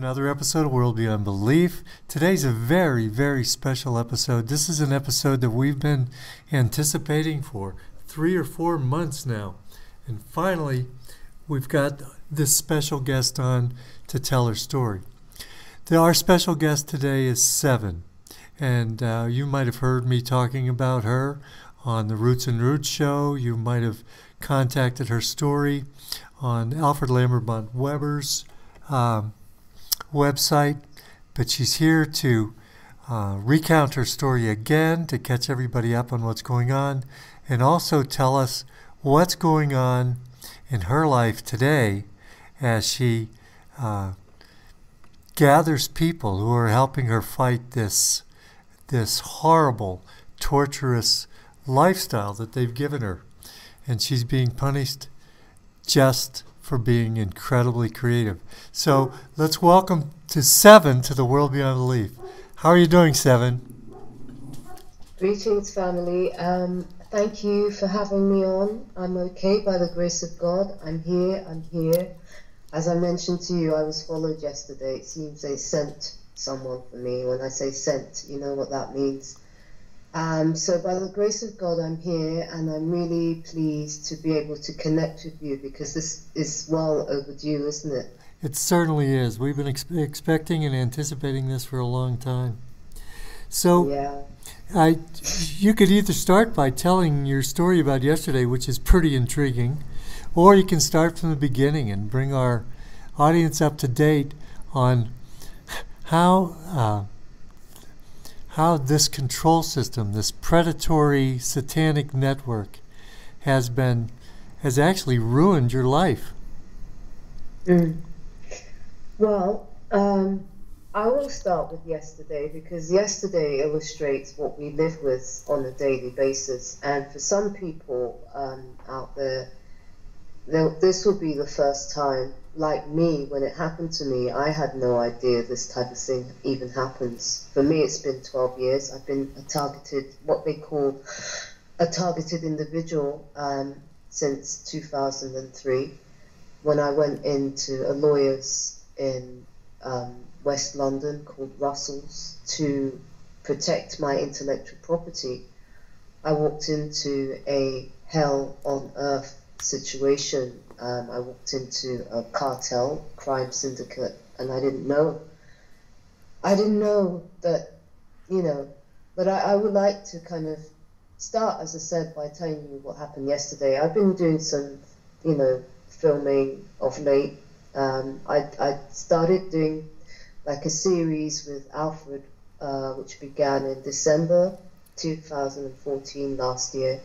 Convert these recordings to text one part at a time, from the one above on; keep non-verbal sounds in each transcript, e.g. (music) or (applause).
another episode of World Beyond Belief. Today's a very, very special episode. This is an episode that we've been anticipating for three or four months now. And finally, we've got this special guest on to tell her story. Our special guest today is Seven. And uh, you might have heard me talking about her on the Roots and Roots show. You might have contacted her story on Alfred Lambremont Webre's um, website, but she's here to uh, recount her story again to catch everybody up on what's going on and also tell us what's going on in her life today as she uh, gathers people who are helping her fight this this horrible, torturous lifestyle that they've given her. And she's being punished just for being incredibly creative. So let's welcome to Seven to the World Beyond Belief. How are you doing, Seven? Greetings, family. Um, thank you for having me on. I'm okay by the grace of God. I'm here. I'm here. As I mentioned to you, I was followed yesterday. It seems they sent someone for me. When I say sent, you know what that means. Um, so, by the grace of God, I'm here and I'm really pleased to be able to connect with you because this is well overdue, isn't it? It certainly is. We've been ex- expecting and anticipating this for a long time. So, yeah. I, you could either start by telling your story about yesterday, which is pretty intriguing, or you can start from the beginning and bring our audience up to date on how. How this control system, this predatory satanic network, has been has actually ruined your life. Mm. Well, um, I will start with yesterday because yesterday illustrates what we live with on a daily basis, and for some people um, out there, this will be the first time like me, when it happened to me, I had no idea this type of thing even happens. For me, it's been 12 years. I've been a targeted, what they call a targeted individual um, since 2003 when I went into a lawyer's in um, West London called Russell's to protect my intellectual property. I walked into a hell on earth situation um, I walked into a cartel crime syndicate and I didn't know. I didn't know that, you know, but I, I would like to kind of start, as I said, by telling you what happened yesterday. I've been doing some, you know, filming of late. Um, I, I started doing like a series with Alfred, uh, which began in December 2014 last year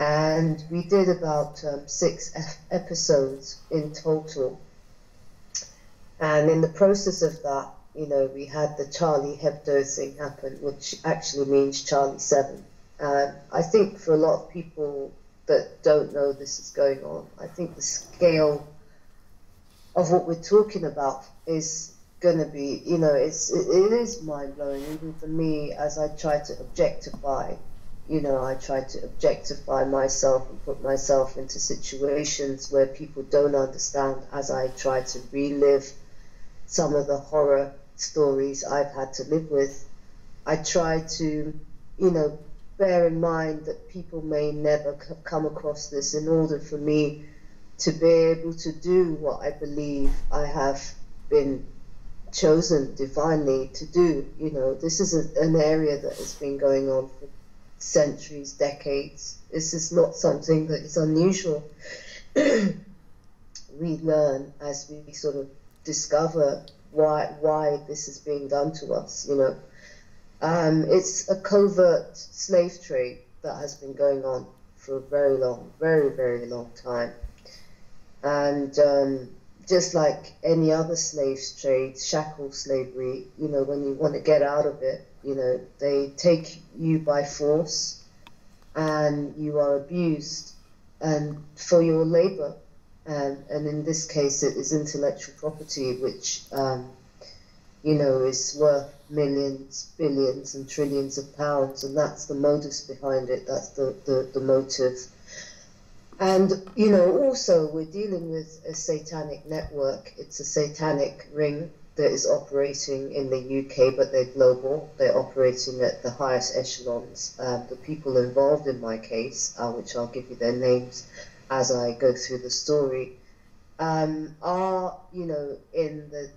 and we did about um, six episodes in total. And in the process of that, you know, we had the Charlie Hebdo thing happen, which actually means Charlie Seven. And I think for a lot of people that don't know this is going on, I think the scale of what we're talking about is going to be, you know, it's it, it is mind blowing even for me as I try to objectify you know, I try to objectify myself and put myself into situations where people don't understand as I try to relive some of the horror stories I've had to live with. I try to, you know, bear in mind that people may never come across this in order for me to be able to do what I believe I have been chosen divinely to do. You know, this is a, an area that has been going on centuries, decades. This is not something that is unusual. (clears throat) we learn as we sort of discover why why this is being done to us. You know, um, it's a covert slave trade that has been going on for a very long, very very long time, and um, just like any other slave trade, shackle slavery, you know, when you want to get out of it, you know, they take you by force and you are abused and for your labor. And, and in this case, it is intellectual property, which, um, you know, is worth millions, billions, and trillions of pounds. And that's the modus behind it, that's the, the, the motive. And, you know, also we're dealing with a satanic network. It's a satanic ring that is operating in the UK, but they're global. They're operating at the highest echelons. Um, the people involved in my case, uh, which I'll give you their names as I go through the story, um, are you know in the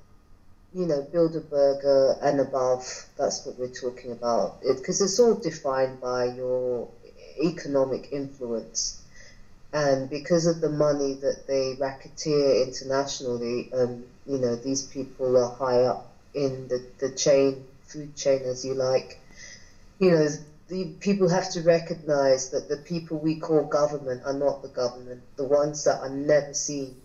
you know Bilderberger and above. That's what we're talking about because it, it's all defined by your economic influence. And because of the money that they racketeer internationally, um, you know, these people are high up in the, the chain, food chain, as you like. You know, the people have to recognize that the people we call government are not the government. The ones that are never seen,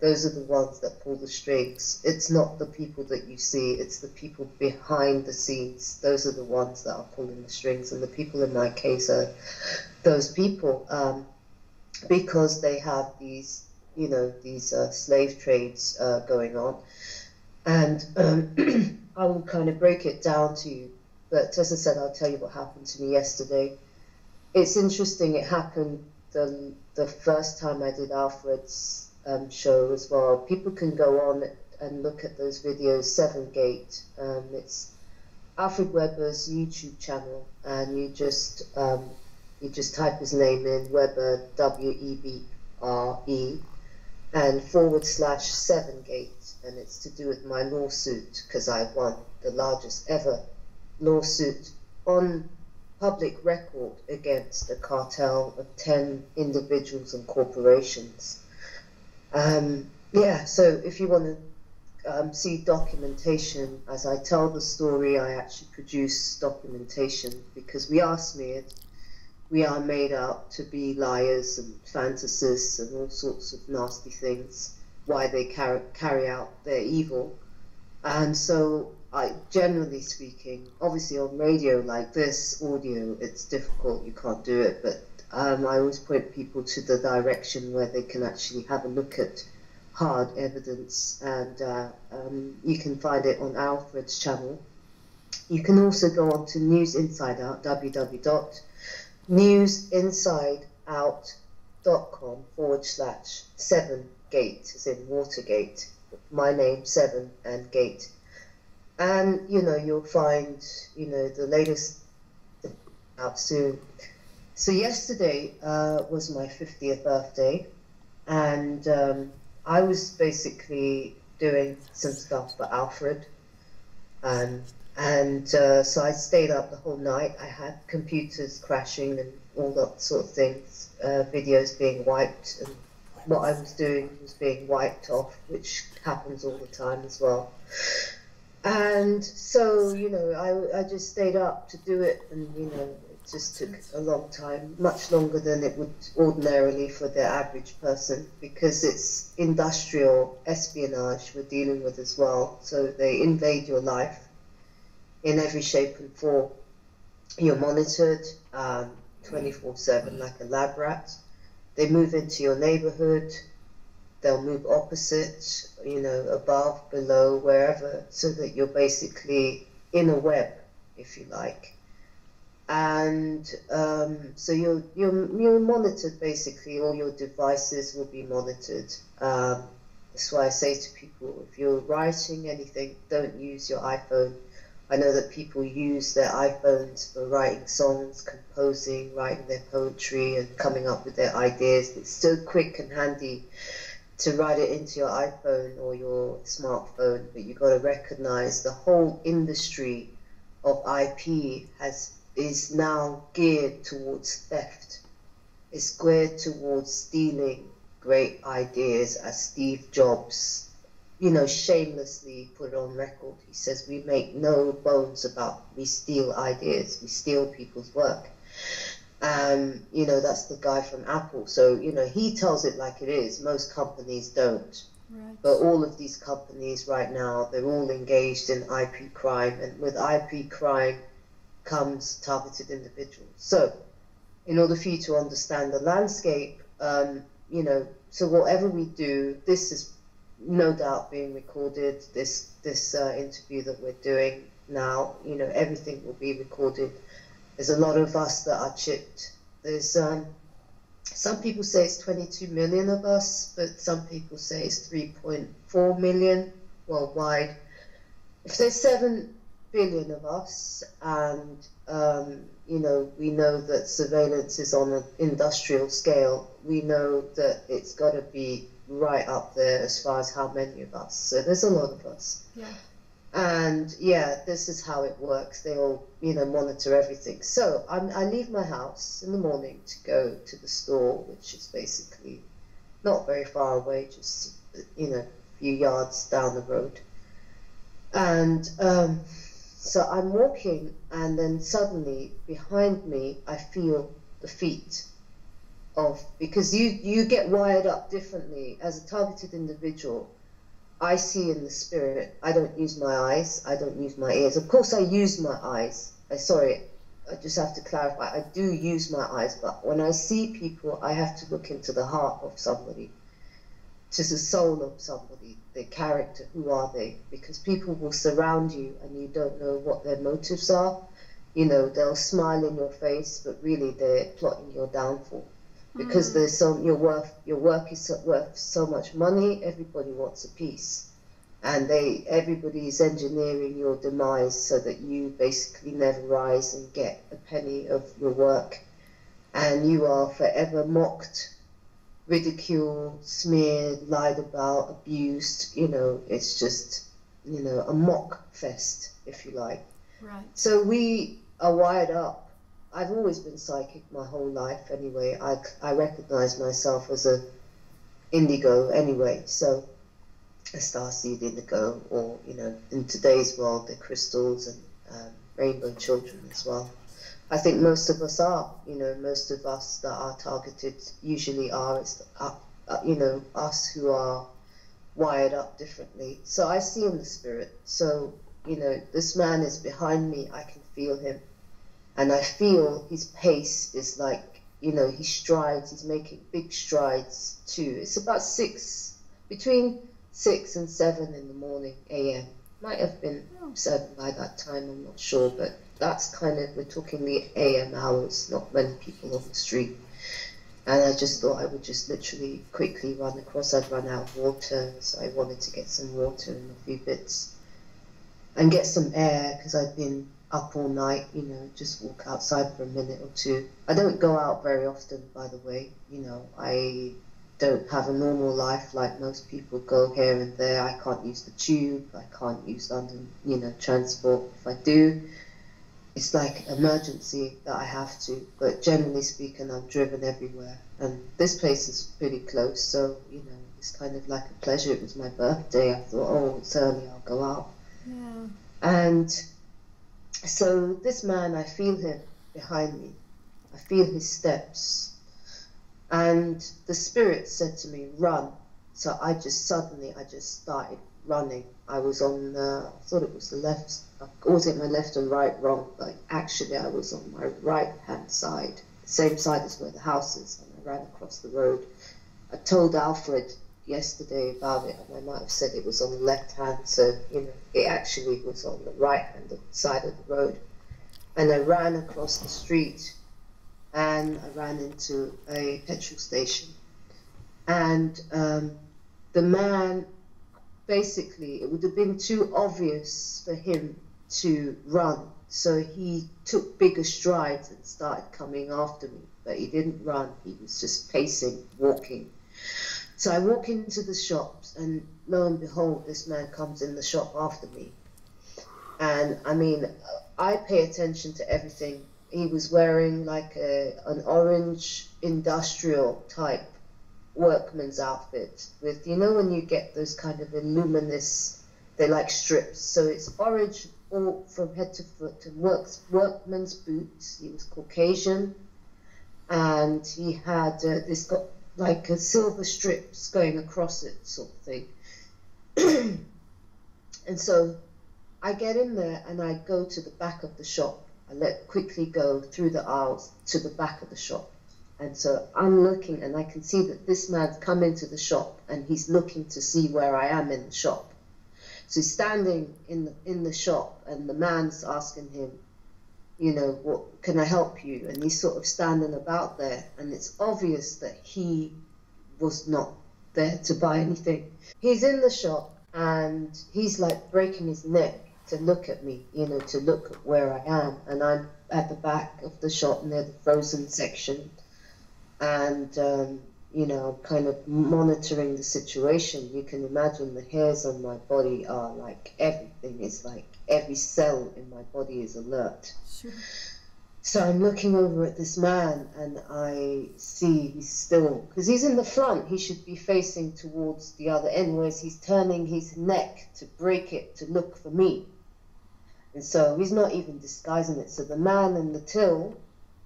those are the ones that pull the strings. It's not the people that you see, it's the people behind the scenes. Those are the ones that are pulling the strings. And the people in my case are those people um, because they have these you know these uh, slave trades uh, going on, and um, (clears throat) I will kind of break it down to you. But as I said, I'll tell you what happened to me yesterday. It's interesting. It happened the the first time I did Alfred's um, show as well. People can go on and look at those videos. Seven Gate. Um, it's Alfred Webre's YouTube channel, and you just um, you just type his name in Webre W E B R E and forward slash seven gate, and it's to do with my lawsuit because I won the largest ever lawsuit on public record against a cartel of 10 individuals and corporations. Um, yeah, so if you want to um, see documentation, as I tell the story, I actually produce documentation because we are smeared we are made out to be liars and fantasists and all sorts of nasty things why they carry, carry out their evil. And so, I, generally speaking, obviously on radio like this, audio, it's difficult, you can't do it, but um, I always point people to the direction where they can actually have a look at hard evidence, and uh, um, you can find it on Alfred's channel. You can also go on to News Inside Out, www newsinsideout.com forward slash seven gate, in Watergate. My name, seven, and gate. And, you know, you'll find, you know, the latest out soon. So yesterday uh, was my 50th birthday, and um, I was basically doing some stuff for Alfred. and. And uh, so I stayed up the whole night. I had computers crashing and all that sort of things, uh, videos being wiped, and what I was doing was being wiped off, which happens all the time as well. And so, you know, I, I just stayed up to do it, and, you know, it just took a long time, much longer than it would ordinarily for the average person, because it's industrial espionage we're dealing with as well. So they invade your life in every shape and form. You're monitored um, 24 um, 7 like a lab rat. They move into your neighborhood, they'll move opposite, you know, above, below, wherever, so that you're basically in a web, if you like. And um, so you're, you're, you're monitored basically, all your devices will be monitored. Um, that's why I say to people if you're writing anything, don't use your iPhone I know that people use their iPhones for writing songs, composing, writing their poetry, and coming up with their ideas. It's so quick and handy to write it into your iPhone or your smartphone, but you've got to recognize the whole industry of IP has is now geared towards theft. It's geared towards stealing great ideas, as Steve Jobs you know, shamelessly put on record. He says we make no bones about we steal ideas, we steal people's work. Um, you know, that's the guy from Apple. So, you know, he tells it like it is. Most companies don't. Right. But all of these companies right now, they're all engaged in IP crime, and with IP crime comes targeted individuals. So, in order for you to understand the landscape, um, you know, so whatever we do, this is no doubt being recorded. This this uh, interview that we're doing now, you know, everything will be recorded. There's a lot of us that are chipped. There's um, some people say it's 22 million of us, but some people say it's 3.4 million worldwide. if there's seven billion of us, and um, you know we know that surveillance is on an industrial scale, we know that it's got to be right up there as far as how many of us. So there's a lot of us. Yeah. And yeah, this is how it works. They all, you know, monitor everything. So I'm, I leave my house in the morning to go to the store, which is basically not very far away, just you know, a few yards down the road. And um, so I'm walking, and then suddenly behind me, I feel the feet of because you you get wired up differently as a targeted individual. I see in the spirit. I don't use my eyes. I don't use my ears. Of course, I use my eyes. I sorry. I just have to clarify. I do use my eyes, but when I see people, I have to look into the heart of somebody, to the soul of somebody, their character. Who are they? Because people will surround you, and you don't know what their motives are. You know, they'll smile in your face, but really they're plotting your downfall because mm. there's so your worth your work is so, worth so much money everybody wants a piece. And they everybody is engineering your demise so that you basically never rise and get a penny of your work. And you are forever mocked ridiculed smeared lied about abused you know it's just you know a mock fest if you like. Right. so we are wired up I've always been psychic my whole life anyway. I, I recognize myself as a indigo anyway. So a starseed indigo, or you know, in today's world, the crystals and um, rainbow children as well. I think most of us are. You know, most of us that are targeted usually are. It's, uh, uh, you know, us who are wired up differently. So I see in the spirit. So you know, this man is behind me. I can feel him and I feel his pace is like you know he strides he's making big strides too. It's about six between six and seven in the morning a.m might have been seven by that time i'm not sure but that's kind of we're talking the am hours not many people on the street. And i just thought i would just literally quickly run across i'd run out of water so i wanted to get some water and a few bits and get some air because i'd been up all night, you know, just walk outside for a minute or two. I don't go out very often, by the way. You know, I don't have a normal life like most people go here and there. I can't use the tube. I can't use London, you know, transport. If I do, it's like emergency that I have to. But generally speaking, I'm driven everywhere. And this place is pretty close, so, you know, it's kind of like a pleasure. It was my birthday. I thought, oh, it's early, I'll go out. Yeah. And so this man, I feel him behind me. I feel his steps. And the spirit said to me, run. So I just suddenly, I just started running. I was on, the, I thought it was the left, I was it my left and right, wrong? Like actually I was on my right hand side, same side as where the house is, and I ran across the road. I told Alfred yesterday about it, and I might have said it was on the left hand, so you know it actually was on the right hand side of the road. And I ran across the street, and I ran into a petrol station, and um, the man basically it would have been too obvious for him to run, so he took bigger strides and started coming after me, but he didn't run; he was just pacing, walking. So I walk into the shops, and lo and behold, this man comes in the shop after me. And I mean, I pay attention to everything. He was wearing like a, an orange industrial type workman's outfit with, you know, when you get those kind of luminous, they're like strips. So it's orange all from head to foot and works, workman's boots. He was Caucasian and he had uh, this got like a silver strips going across it sort of thing. (clears throat) and so I get in there and I go to the back of the shop. I let quickly go through the aisles to the back of the shop. And so I'm looking and I can see that this man's come into the shop and he's looking to see where I am in the shop. So he's standing in the in the shop and the man's asking him, you know, what can I help you? And he's sort of standing about there, and it's obvious that he was not there to buy anything. He's in the shop and he's like breaking his neck to look at me, you know, to look at where I am. And I'm at the back of the shop near the frozen section. And, um, you know, kind of monitoring the situation. You can imagine the hairs on my body are like everything is like every cell in my body is alert. Sure. So I'm looking over at this man and I see he's still, because he's in the front, he should be facing towards the other end, whereas he's turning his neck to break it to look for me. And so he's not even disguising it. So the man in the till,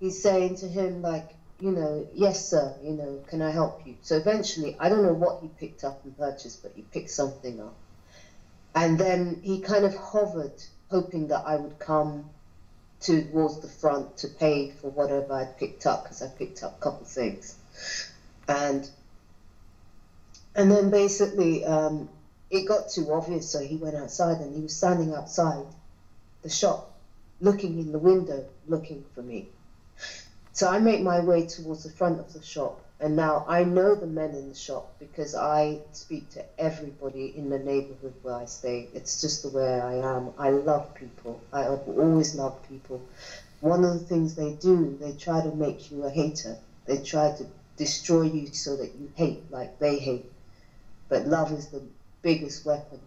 he's saying to him, like, you know, yes, sir, you know, can I help you? So eventually, I don't know what he picked up and purchased, but he picked something up. And then he kind of hovered, hoping that I would come towards the front to pay for whatever I'd picked up, because I picked up a couple things. And and then basically, um, it got too obvious, so he went outside and he was standing outside the shop, looking in the window, looking for me. So I make my way towards the front of the shop, and now I know the men in the shop because I speak to everybody in the neighborhood where I stay. It's just the way I am. I love people. I have always loved people. One of the things they do, they try to make you a hater. They try to destroy you so that you hate like they hate. But love is the biggest weapon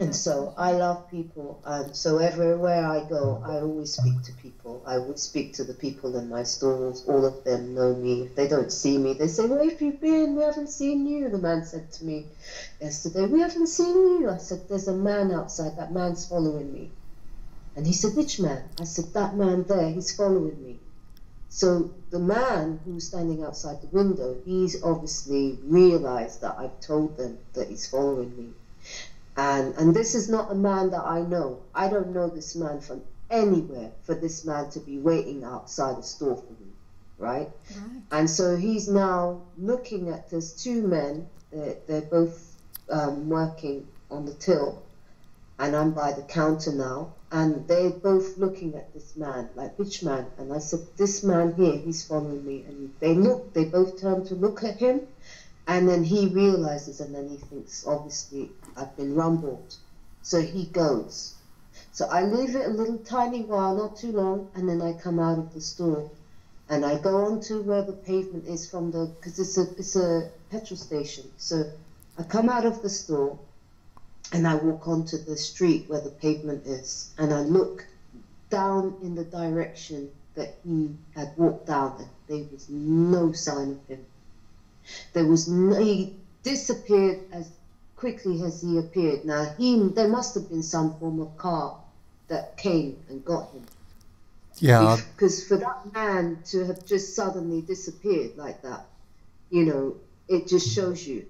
and so I love people, and so everywhere I go, I always speak to people. I would speak to the people in my stores. All of them know me. If they don't see me, they say, "Where have you been? We haven't seen you." The man said to me yesterday, "We haven't seen you." I said, "There's a man outside. That man's following me." And he said, "Which man?" I said, "That man there. He's following me." So the man who's standing outside the window, he's obviously realized that I've told them that he's following me. And, and this is not a man that I know. I don't know this man from anywhere for this man to be waiting outside the store for me, right? right. And so he's now looking at there's two men. They're, they're both um, working on the till, and I'm by the counter now. And they're both looking at this man, like which man? And I said, this man here, he's following me. And they look, they both turn to look at him. And then he realizes, and then he thinks, obviously, I've been rumbled. So he goes. So I leave it a little tiny while, not too long, and then I come out of the store. And I go on to where the pavement is from the, because it's a, it's a petrol station. So I come out of the store and I walk onto the street where the pavement is. And I look down in the direction that he had walked down, and there was no sign of him. There was no, he disappeared as quickly as he appeared. Now he, there must have been some form of car that came and got him. Yeah. Because for that man to have just suddenly disappeared like that, you know, it just shows you.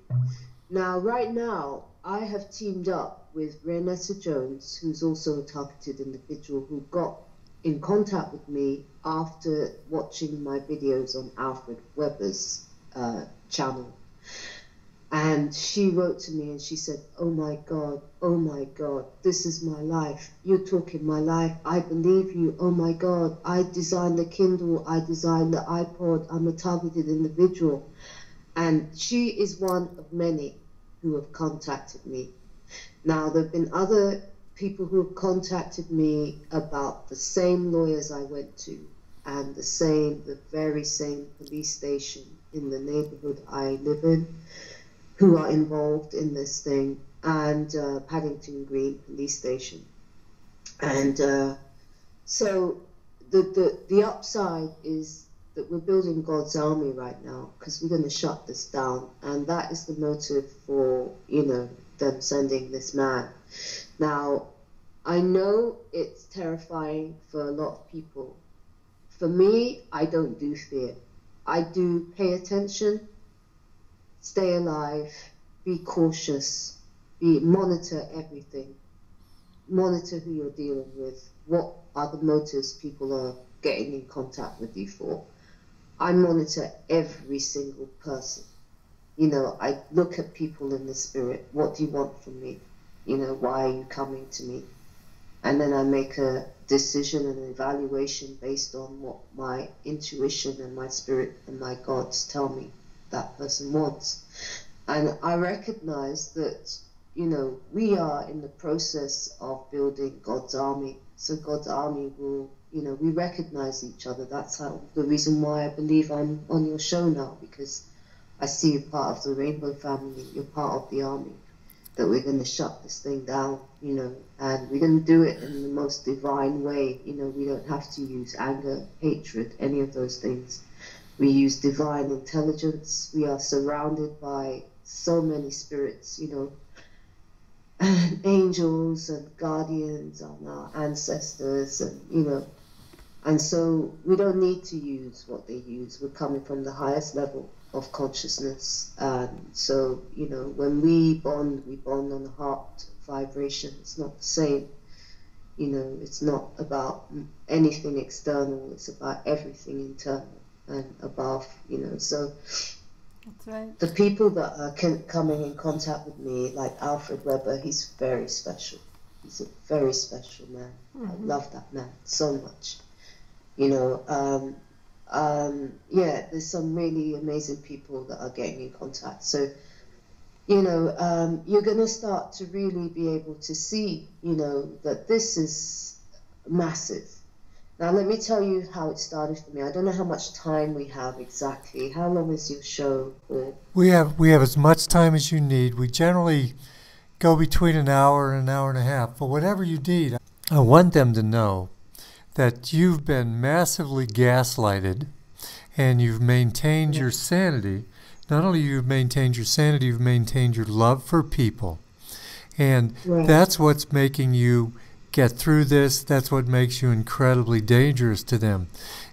Now, right now, I have teamed up with Renessa Jones, who's also a targeted individual who got in contact with me after watching my videos on Alfred Webre's uh, channel. And she wrote to me and she said, Oh my God, oh my God, this is my life. You're talking my life. I believe you. Oh my God, I designed the Kindle, I designed the iPod. I'm a targeted individual. And she is one of many who have contacted me. Now, there have been other people who have contacted me about the same lawyers I went to and the same, the very same police station in the neighborhood I live in who are involved in this thing and uh, Paddington Green Police Station. And uh, so the, the, the upside is that we're building God's army right now because we're going to shut this down. And that is the motive for, you know, them sending this man. Now, I know it's terrifying for a lot of people. For me, I don't do fear. I do pay attention, stay alive, be cautious, be monitor everything, monitor who you're dealing with, what are the motives people are getting in contact with you for. I monitor every single person. You know, I look at people in the spirit. What do you want from me? You know, why are you coming to me? And then I make a decision and evaluation based on what my intuition and my spirit and my gods tell me that person wants. And I recognize that you know, we are in the process of building God's army. So God's army will, you know, we recognize each other. That's how the reason why I believe I'm on your show now because I see you're part of the Rainbow family. You're part of the army. That we're going to shut this thing down, you know, and we're going to do it in the most divine way. You know, we don't have to use anger, hatred, any of those things. We use divine intelligence. We are surrounded by so many spirits, you know, (laughs) angels and guardians and our ancestors and you know. And so we don't need to use what they use. We're coming from the highest level of consciousness. And so you know when we bond we bond on the heart vibration. It's not the same. You know it's not about anything external. It's about everything internal and above you know so that's right. The people that are coming in contact with me, like Alfred Webre, he's very special. He's a very special man. Mm-hmm. I love that man so much. You know, um, um, yeah, there's some really amazing people that are getting in contact. So, you know, um, you're going to start to really be able to see, you know, that this is massive now, let me tell you how it started for me. I don't know how much time we have exactly. How long is your show? We have we have as much time as you need. We generally go between an hour and an hour and a half. But whatever you need, I want them to know that you've been massively gaslighted and you've maintained yeah. your sanity. Not only you've maintained your sanity, you've maintained your love for people. And right. that's what's making you get through this. That's what makes you incredibly dangerous to them.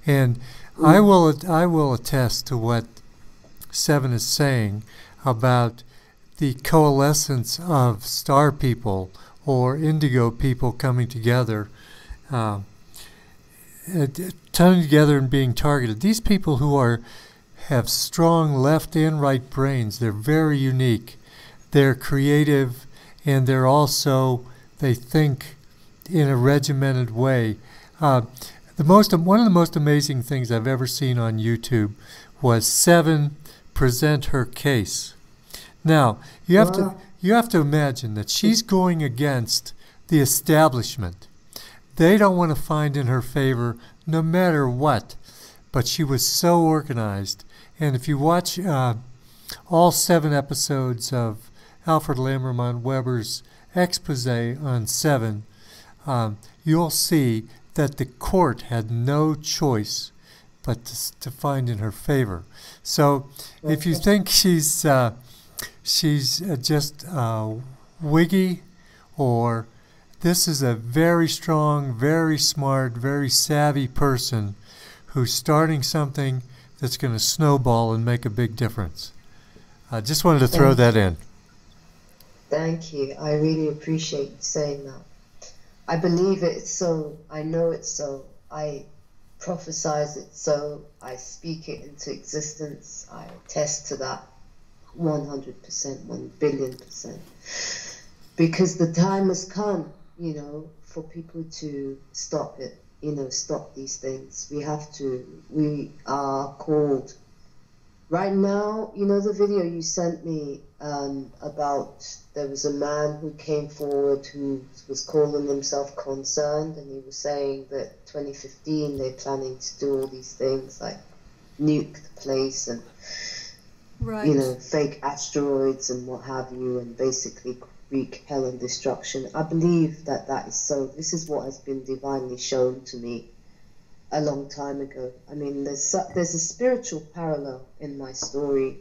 And I will I will attest to what Seven is saying about the coalescence of star people or indigo people coming together, uh, coming together and being targeted. These people who are have strong left and right brains. They're very unique. They're creative, and they're also they think in a regimented way. Uh, the most one of the most amazing things I've ever seen on YouTube was Seven present her case. Now you have to you have to imagine that she's going against the establishment. They don't want to find in her favor no matter what. But she was so organized, and if you watch uh, all seven episodes of Alfred Lambremont Webre's expose on Seven, um, you'll see that the court had no choice but to, to find in her favor. So if you think she's uh, she's uh, just uh, wiggy, or this is a very strong, very smart, very savvy person who's starting something that's going to snowball and make a big difference. I just wanted to throw that in. Thank you. I really appreciate saying that. I believe it so. I know it so. I prophesize it so. I speak it into existence. I attest to that 100%, 1 billion percent. Because the time has come, you know, for people to stop it, you know, stop these things. We have to. We are called. Right now, you know, the video you sent me um, about there was a man who came forward who was calling himself concerned and he was saying that 2015 they're planning to do all these things like nuke the place and right. you know fake asteroids and what have you and basically wreak hell and destruction i believe that that is so this is what has been divinely shown to me a long time ago i mean there's there's a spiritual parallel in my story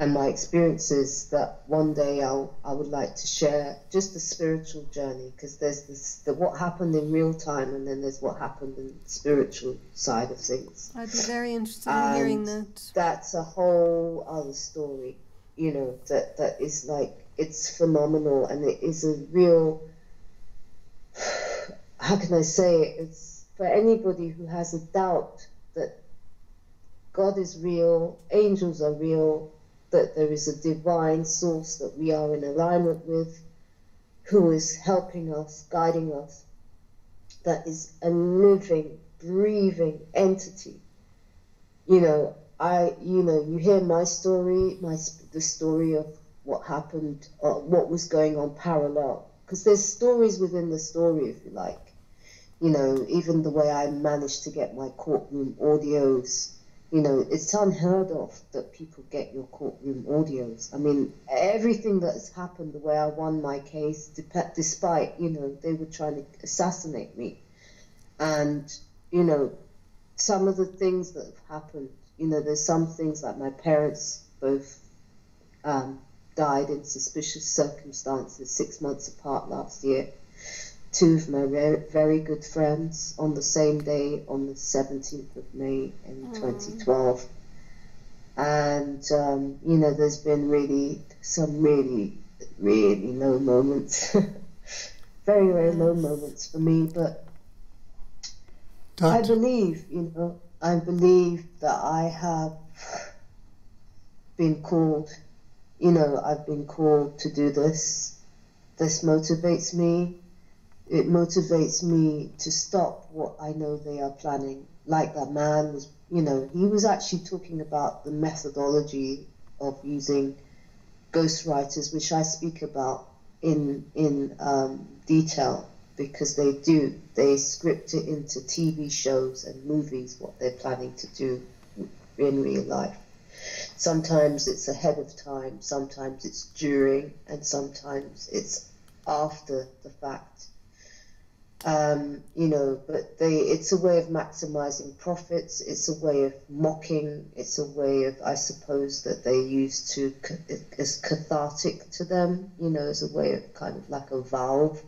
and my experiences that one day I'll, I would like to share just the spiritual journey because there's this the what happened in real time and then there's what happened in the spiritual side of things. I'd be very interested in hearing that. That's a whole other story, you know, that, that is like it's phenomenal and it is a real how can I say it? It's for anybody who has a doubt that God is real, angels are real, that there is a divine source that we are in alignment with, who is helping us, guiding us, that is a living, breathing entity. You know, I, you know, you hear my story, my the story of what happened, uh, what was going on parallel. Because there's stories within the story, if you like. You know, even the way I managed to get my courtroom audios. You know, it's unheard of that people get your courtroom audios. I mean, everything that has happened, the way I won my case, despite, you know, they were trying to assassinate me. And, you know, some of the things that have happened, you know, there's some things like my parents both um, died in suspicious circumstances six months apart last year. Two of my very, very good friends on the same day, on the 17th of May in mm. 2012. And, um, you know, there's been really some really, really low moments. (laughs) very, very low moments for me, but I believe, you know, I believe that I have been called you know, I've been called to do this. This motivates me. It motivates me to stop what I know they are planning. Like that man was, you know, he was actually talking about the methodology of using ghostwriters, which I speak about in in um, detail because they do. They script it into TV shows and movies what they're planning to do in real life. Sometimes it's ahead of time, sometimes it's during, and sometimes it's after the fact. Um, you know, but they, it's a way of maximizing profits. It's a way of mocking. It's a way of, I suppose, that they use to as cathartic to them. You know, as a way of kind of like a valve.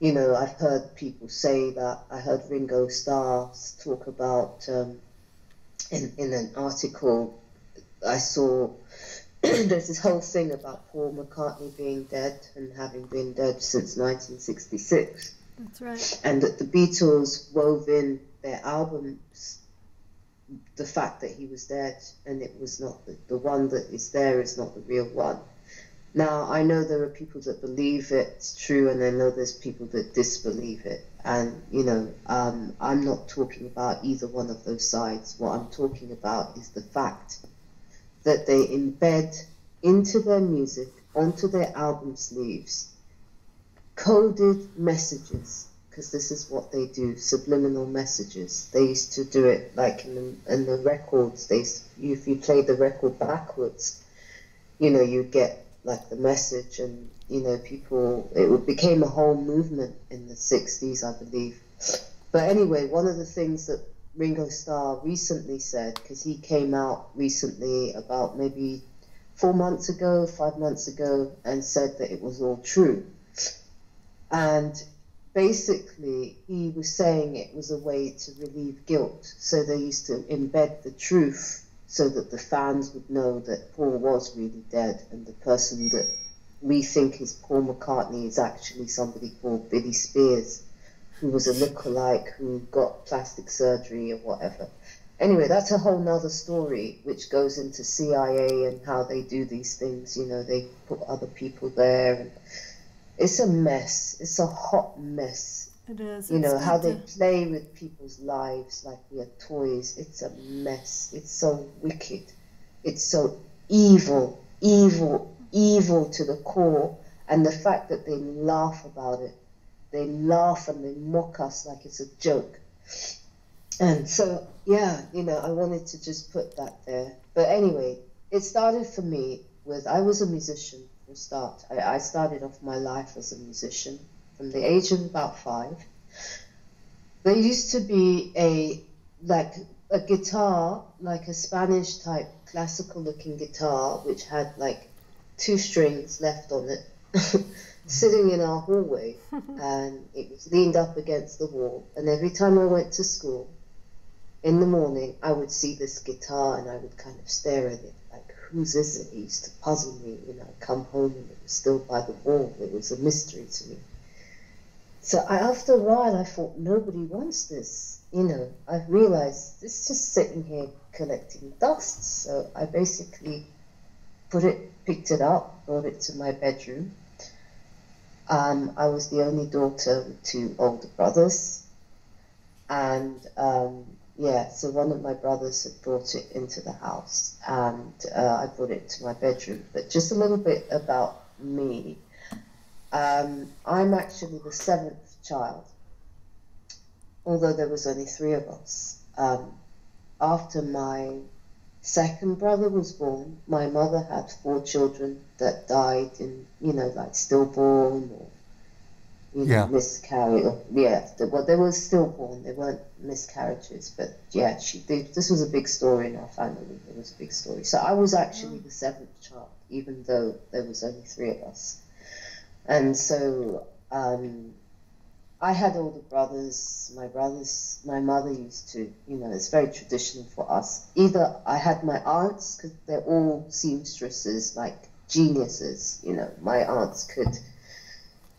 You know, I've heard people say that. I heard Ringo Starr talk about um, in in an article I saw (clears throat) there's this whole thing about Paul McCartney being dead and having been dead since 1966. That's right. And that the Beatles wove in their albums the fact that he was dead and it was not the, the one that is there is not the real one. Now, I know there are people that believe it's true, and I know there's people that disbelieve it. And, you know, um, I'm not talking about either one of those sides. What I'm talking about is the fact that they embed into their music, onto their album sleeves, coded messages, because this is what they do, subliminal messages. They used to do it like in the, in the records. They, if you play the record backwards, you know, you get like the message and, you know, people, it became a whole movement in the 60s, I believe. But anyway, one of the things that Ringo Starr recently said, because he came out recently about maybe four months ago, five months ago, and said that it was all true. And basically, he was saying it was a way to relieve guilt. So they used to embed the truth so that the fans would know that Paul was really dead and the person that we think is Paul McCartney is actually somebody called Billy Shears who was a lookalike who got plastic surgery or whatever. Anyway, that's a whole nother story which goes into CIA and how they do these things. You know, they put other people there. And it's a mess. It's a hot mess. It is. You know, how they play with people's lives like we are toys. It's a mess. It's so wicked. It's so evil, evil, evil to the core. And the fact that they laugh about it they laugh and they mock us like it's a joke. And so, yeah, you know, I wanted to just put that there. But anyway, it started for me with I was a musician from start. I, I started off my life as a musician from the age of about five. There used to be a like a guitar, like a Spanish type classical looking guitar, which had like two strings left on it. (laughs) sitting in our hallway (laughs) and it was leaned up against the wall. And every time I went to school in the morning, I would see this guitar and I would kind of stare at it it? It used to puzzle me. You know, I'd come home and it was still by the wall. It was a mystery to me. So I, after a while, I thought, nobody wants this. You know, I realized it's just sitting here collecting dust. So I basically put it, picked it up, brought it to my bedroom um, I was the only daughter with two older brothers, and um, yeah, so one of my brothers had brought it into the house, and uh, I brought it to my bedroom. But just a little bit about me. Um, I'm actually the seventh child, although there was only three of us. Um, after my second brother was born, my mother had four children that died in, you know, like stillborn or Yeah. miscarriage. Yeah, they, well, they were stillborn. They weren't miscarriages, but yeah, she. They, this was a big story in our family. It was a big story. So I was actually the seventh child, even though there was only three of us. And so um, I had older brothers. My brothers, my mother used to, you know, it's very traditional for us. Either I had my aunts, because they're all seamstresses, like geniuses, you know, my aunts could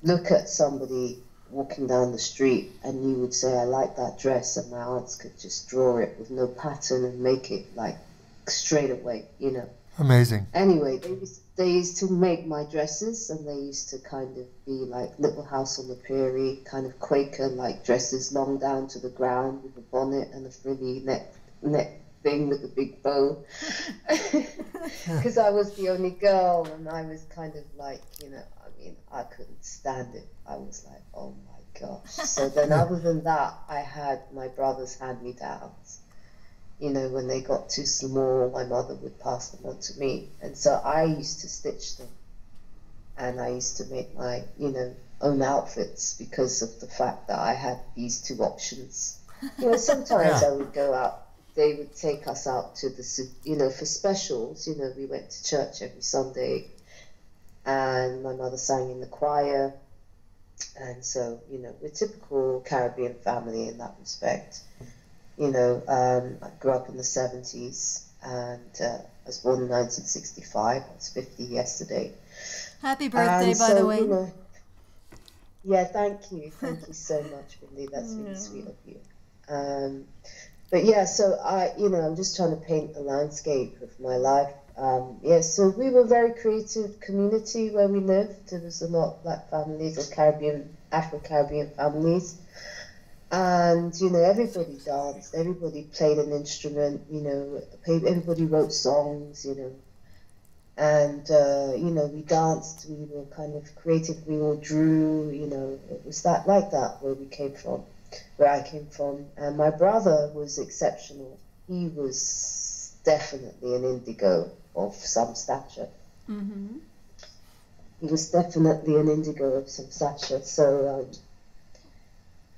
look at somebody walking down the street and you would say, I like that dress, and my aunts could just draw it with no pattern and make it like straight away, you know. Amazing. Anyway, they used, they used to make my dresses, and they used to kind of be like Little House on the Prairie, kind of Quaker like dresses, long down to the ground with a bonnet and a frilly neck neck thing with a big bow. (laughs) (laughs) (laughs) Because I was the only girl, and I was kind of like, you know, I I couldn't stand it. I was like, oh my gosh. So then, other than that, I had my brother's hand me downs you know, when they got too small, my mother would pass them on to me. And so I used to stitch them. And I used to make my, you know, own outfits because of the fact that I had these two options. You know, sometimes Yeah. I would go out, they would take us out to the, you know, for specials. You know, we went to church every Sunday and my mother sang in the choir. And so, you know, we're a typical Caribbean family in that respect you know, um, I grew up in the 70s and uh, I was born in 1965. I was 50 yesterday. Happy birthday, by the way. You know, yeah, thank you. Thank you so much, Billy. That's really Yeah. sweet of you. Um, but yeah, so I, you know, I'm just trying to paint a landscape of my life. Um, yeah, so we were a very creative community where we lived. There was a lot of black families or Caribbean, Afro-Caribbean families. And you know everybody danced everybody played an instrument you know everybody wrote songs you know. And uh, you know we danced we were kind of creative we all drew you know. It was that like that where we came from where i came from. And my brother was exceptional. He was definitely an indigo of some stature Mm-hmm. he was definitely an indigo of some stature. So um,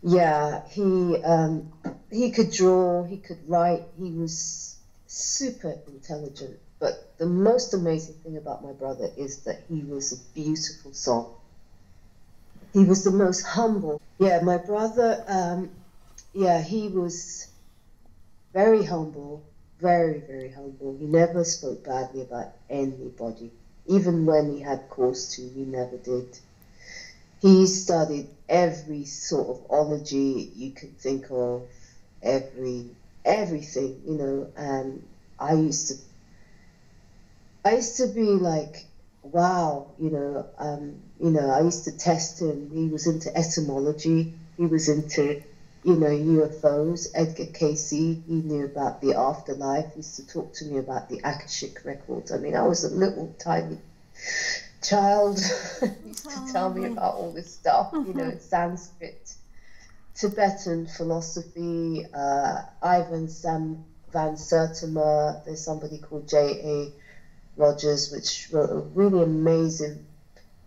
yeah, he um, he could draw, he could write, he was super intelligent. But the most amazing thing about my brother is that he was a beautiful soul. He was the most humble. Yeah, my brother. Um, yeah, he was very humble, very very humble. He never spoke badly about anybody even when he had cause to, he never did. He studied every sort of ology you could think of, every everything, you know. And I used to, I used to be like, wow, you know, um, you know. I used to test him. He was into etymology. He was into, you know, UFOs. Edgar Cayce. He knew about the afterlife. He used to talk to me about the Akashic records. I mean, I was a little tiny child used (laughs) to tell me about all this stuff, you know, Sanskrit, Tibetan philosophy, uh, Ivan Sam Van Sertima. There's somebody called J.A. Rogers, which wrote a really amazing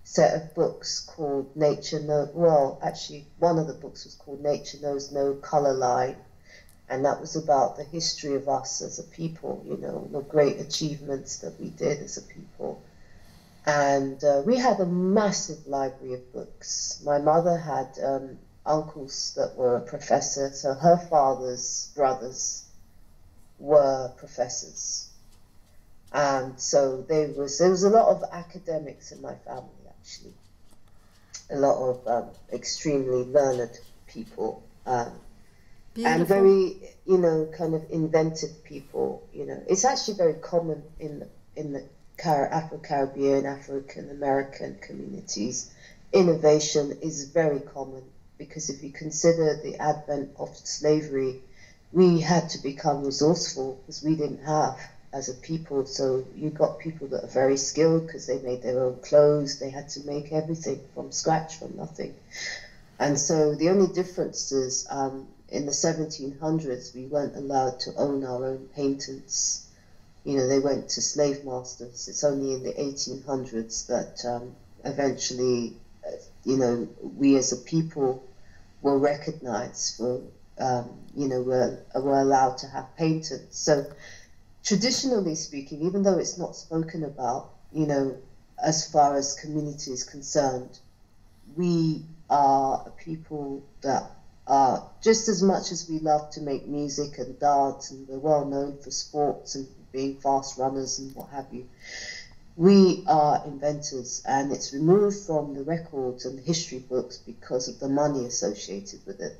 set of books called Nature No. Well, actually, one of the books was called Nature Knows No Color Line, and that was about the history of us as a people. You know, the great achievements that we did as a people. And uh, we had a massive library of books. My mother had um, uncles that were a professor, so her father's brothers were professors. And so there was there was a lot of academics in my family actually, a lot of um, extremely learned people, um, and very you know kind of inventive people. You know, it's actually very common in the in the Car- Afro-Caribbean, African American communities. Innovation is very common because if you consider the advent of slavery, we had to become resourceful because we didn't have as a people. So you got people that are very skilled because they made their own clothes. They had to make everything from scratch, from nothing. And so the only difference is um, in the 1700s, we weren't allowed to own our own paintings. You know, they went to slave masters. It's only in the 1800s that um, eventually, uh, you know, we as a people were recognized for, um, you know, were, were allowed to have paintings. So traditionally speaking, even though it's not spoken about, you know, as far as community is concerned, we are a people that are just as much as we love to make music and dance, and we're well known for sports and being fast runners and what have you. We are inventors, and it's removed from the records and the history books because of the money associated with it.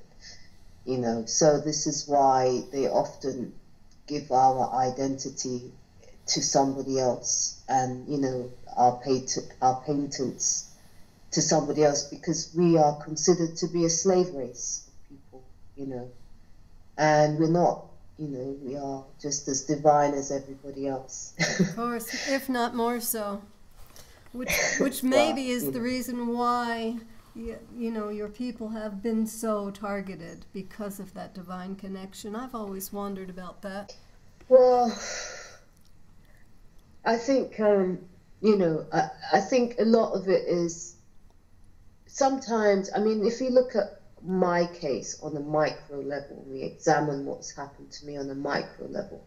You know, so this is why they often give our identity to somebody else, and you know, our patent, our patents to somebody else because we are considered to be a slave race of people, you know, and we're not. You know, we are just as divine as everybody else. of course, if not more so. Which, (laughs) which maybe is the reason why, you, you know, your people have been so targeted because of that divine connection. I've always wondered about that. Well, I think, um, you know, I, I think a lot of it is sometimes, I mean, if you look at my case on a micro level, we examine what's happened to me on a micro level,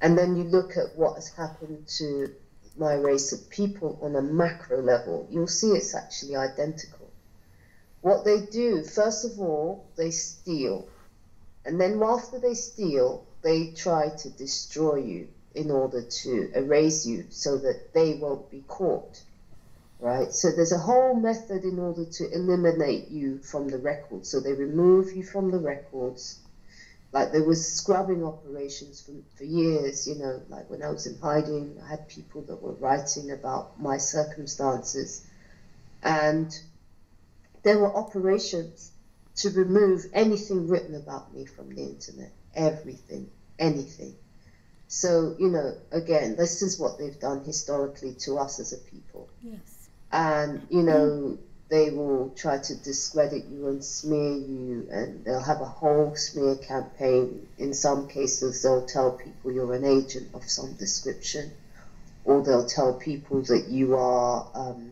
and then you look at what has happened to my race of people on a macro level, you'll see it's actually identical. What they do, first of all, they steal. And then after they steal, they try to destroy you in order to erase you so that they won't be caught right? So there's a whole method in order to eliminate you from the records. So they remove you from the records. Like there was scrubbing operations for, for years, you know, like when I was in hiding, I had people that were writing about my circumstances. And there were operations to remove anything written about me from the internet. Everything, anything. So, you know, again, this is what they've done historically to us as a people. Yes and you know they will try to discredit you and smear you and they'll have a whole smear campaign in some cases they'll tell people you're an agent of some description or they'll tell people that you are um,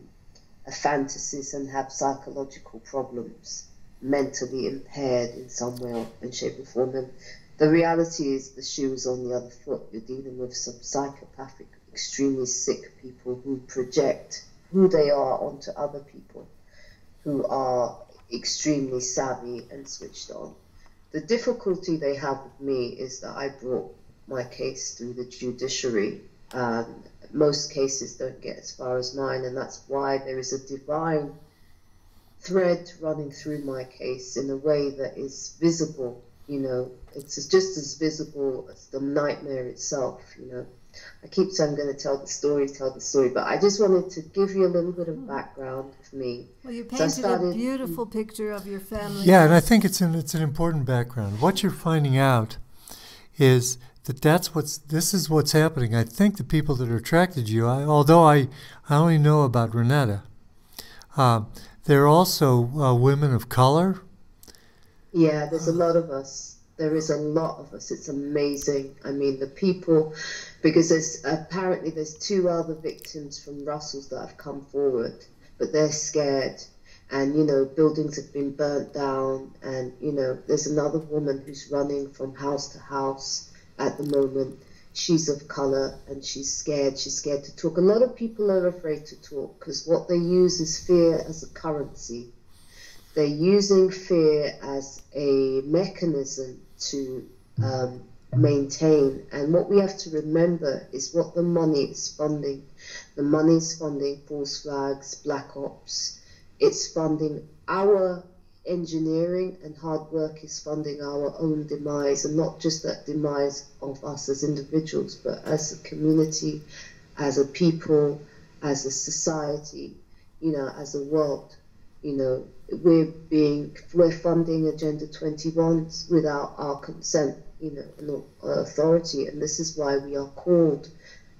a fantasist and have psychological problems mentally impaired in some way and shape or form and the reality is the shoe is on the other foot you're dealing with some psychopathic extremely sick people who project who they are onto other people who are extremely savvy and switched on. The difficulty they have with me is that I brought my case through the judiciary. Um, most cases don't get as far as mine, and that's why there is a divine thread running through my case in a way that is visible. You know, it's just as visible as the nightmare itself. You know, I keep saying I'm going to tell the story, tell the story, but I just wanted to give you a little bit of hmm. background of me. Well, you painted so started, a beautiful picture of your family. Yeah, and I think it's an it's an important background. What you're finding out is that that's what's this is what's happening. I think the people that are attracted to you, I, although I I only know about Renetta, uh, they're also uh, women of color. Yeah, there's a lot of us. There is a lot of us. It's amazing. I mean, the people because there's apparently there's two other victims from Russell's that have come forward, but they're scared. And you know, buildings have been burnt down, and you know, there's another woman who's running from house to house at the moment. She's of color and she's scared. She's scared to talk. A lot of people are afraid to talk because what they use is fear as a currency. They're using fear as a mechanism to um, maintain. And what we have to remember is what the money is funding. The money is funding false flags, black ops. It's funding our engineering and hard work is funding our own demise, and not just that demise of us as individuals, but as a community, as a people, as a society, you know, as a world. You know, we're being we're funding Agenda 21 without our consent you know, an authority, and this is why we are called.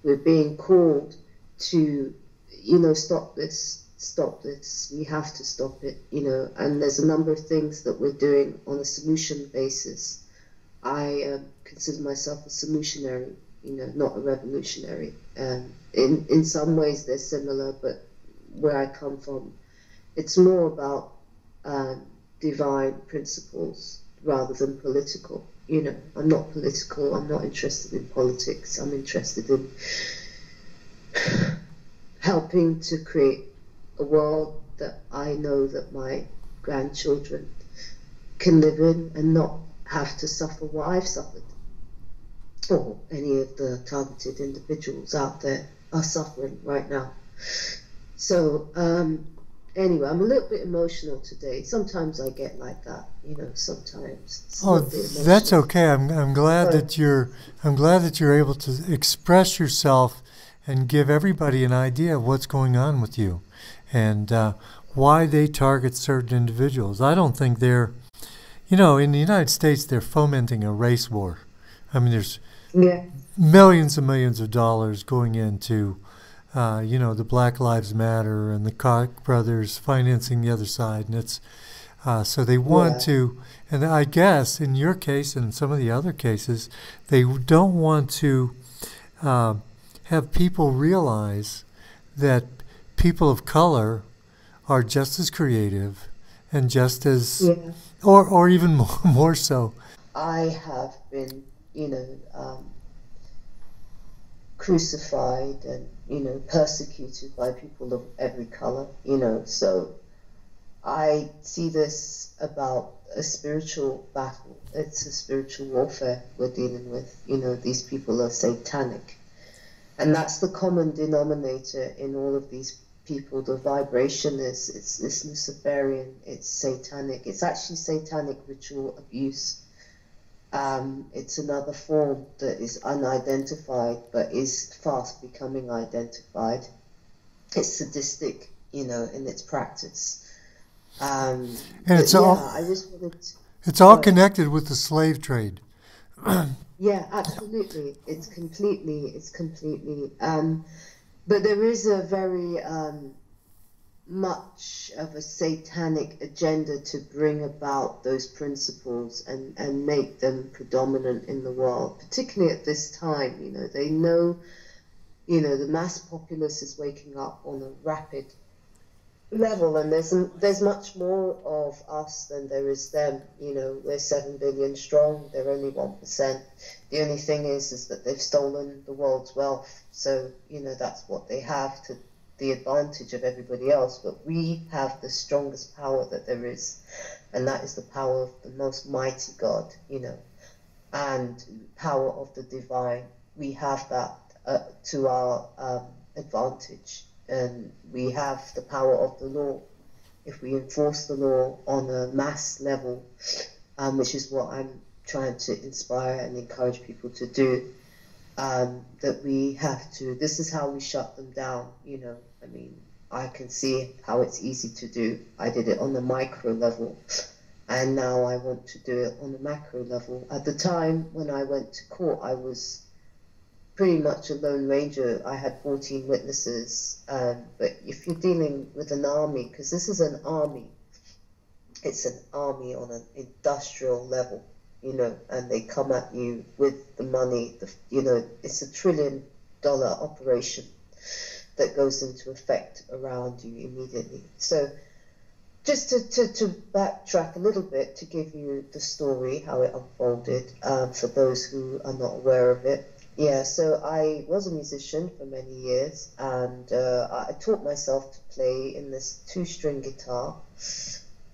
We're being called to, you know, stop this, stop this. We have to stop it, you know. And there's a number of things that we're doing on a solution basis. I um, consider myself a solutionary, you know, not a revolutionary. Um, in in some ways they're similar, but where I come from, it's more about um, divine principles rather than political. You know, I'm not political. I'm not interested in politics. I'm interested in (sighs) helping to create a world that I know that my grandchildren can live in and not have to suffer what I've suffered or any of the targeted individuals out there are suffering right now. So, um, anyway, I'm a little bit emotional today. Sometimes I get like that, you know. Sometimes. oh, that's okay. I'm I'm glad but, that you're I'm glad that you're able to express yourself and give everybody an idea of what's going on with you, and uh, why they target certain individuals. I don't think they're, you know, in the United States they're fomenting a race war. I mean, there's yeah. millions and millions of dollars going into, uh, you know, the Black Lives Matter and the Koch brothers financing the other side, and it's uh, so they want yeah. to, and I guess in your case and some of the other cases, they don't want to uh, have people realize that people of color are just as creative and just as, yeah. or or even (laughs) more, more so. I have been you know, um, crucified and, you know, persecuted by people of every color, you know. So I see this about a spiritual battle. It's a spiritual warfare we're dealing with. You know, these people are satanic. And that's the common denominator in all of these people. The vibration is it's, it's Luciferian, it's satanic. It's actually satanic ritual abuse um, it's another form that is unidentified but is fast becoming identified. It's sadistic, you know, in its practice. Um, and it's yeah, all, I just wanted to, it's all connected with the slave trade. yeah, absolutely. It's completely, it's completely. Um, but there is a very um, much of a satanic agenda to bring about those principles and, and make them predominant in the world, particularly at this time. You know, they know, you know, the mass populace is waking up on a rapid level, and there's there's much more of us than there is them. You know, we're seven billion strong; they're only one percent. The only thing is, is that they've stolen the world's wealth. So you know, that's what they have to the advantage of everybody else, but we have the strongest power that there is, and that is the power of the most mighty God, you know, and power of the divine. We have that uh, to our um, advantage, and we have the power of the law. If we enforce the law on a mass level, um, which is what I'm trying to inspire and encourage people to do, um, that we have to, this is how we shut them down, you know. I mean, I can see how it's easy to do. I did it on the micro level, and now I want to do it on the macro level. At the time when I went to court, I was pretty much a lone ranger. I had 14 witnesses, um, but if you're dealing with an army, because this is an army, it's an army on an industrial level you know, and they come at you with the money, the, you know, it's a trillion dollar operation that goes into effect around you immediately. So, just to, to, to backtrack a little bit to give you the story, how it unfolded, um, for those who are not aware of it. Yeah, so I was a musician for many years, and uh, I taught myself to play in this two string guitar.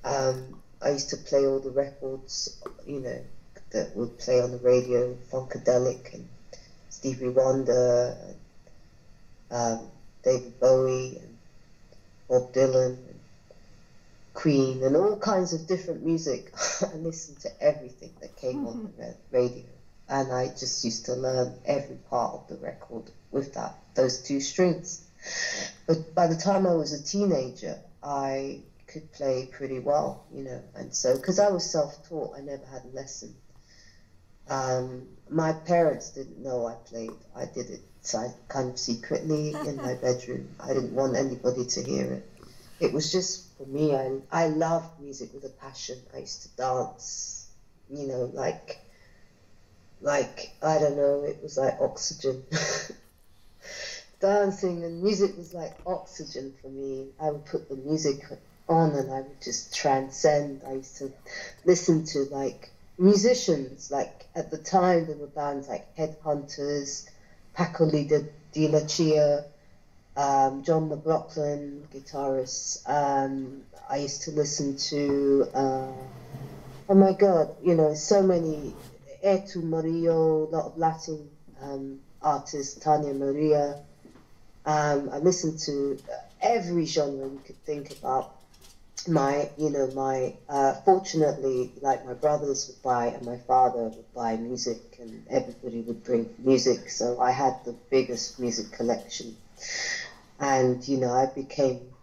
Um, I used to play all the records, you know, that would play on the radio, Funkadelic and Stevie Wonder, and, um, David Bowie, and Bob Dylan, and Queen, and all kinds of different music. (laughs) I listened to everything that came mm-hmm. on the radio, and I just used to learn every part of the record with that those two strings. But by the time I was a teenager, I could play pretty well, you know, and so because I was self-taught, I never had a lesson Um, my parents didn't know I played. I did it kind of secretly in my (laughs) bedroom. I didn't want anybody to hear it. It was just for me. I I loved music with a passion. I used to dance, you know, like like I don't know. It was like oxygen. (laughs) Dancing and music was like oxygen for me. I would put the music on and I would just transcend. I used to listen to like musicians. Like at the time, there were bands like Headhunters, Paco de Lucía, um, John McLaughlin, guitarist. Um, I used to listen to, uh, oh my God, you know, so many, Airto Moreira, a lot of Latin um, artists, Tania Maria. Um, I listened to every genre you could think about my, you know, my, uh, fortunately, like my brothers would buy and my father would buy music and everybody would bring music. So I had the biggest music collection. And, you know, I became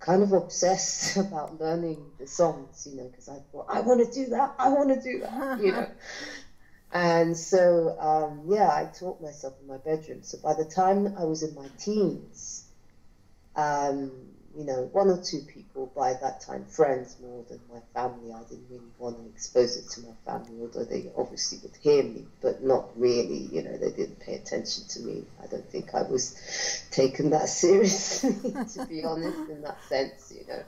kind of obsessed (laughs) about learning the songs, you know, because I thought, I want to do that, I want to do that, you know. (laughs) and so, um, yeah, I taught myself in my bedroom. So by the time I was in my teens, um, you know, one or two people by that time, friends more than my family. I didn't really want to expose it to my family, although they obviously would hear me, but not really, you know, they didn't pay attention to me. I don't think I was taken that (laughs) seriously, to be honest, in that sense, you know.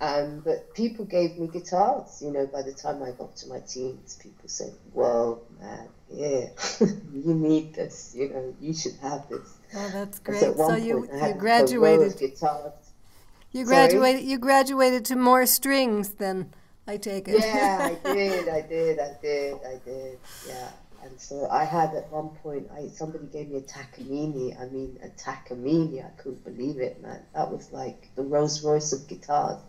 Um, but people gave me guitars, you know, by the time I got to my teens, people said, whoa, man, yeah, (laughs) you need this, you know, you should have this. Oh, that's great. So, you, you graduated. Guitars you graduated. Sorry? You graduated to more strings than I take it. Yeah, I (laughs) did. I did. I did. I did. Yeah. And so I had at one point, I somebody gave me a Takamine. I mean, a Takamine. I couldn't believe it, man. That was like the Rolls Royce of guitars.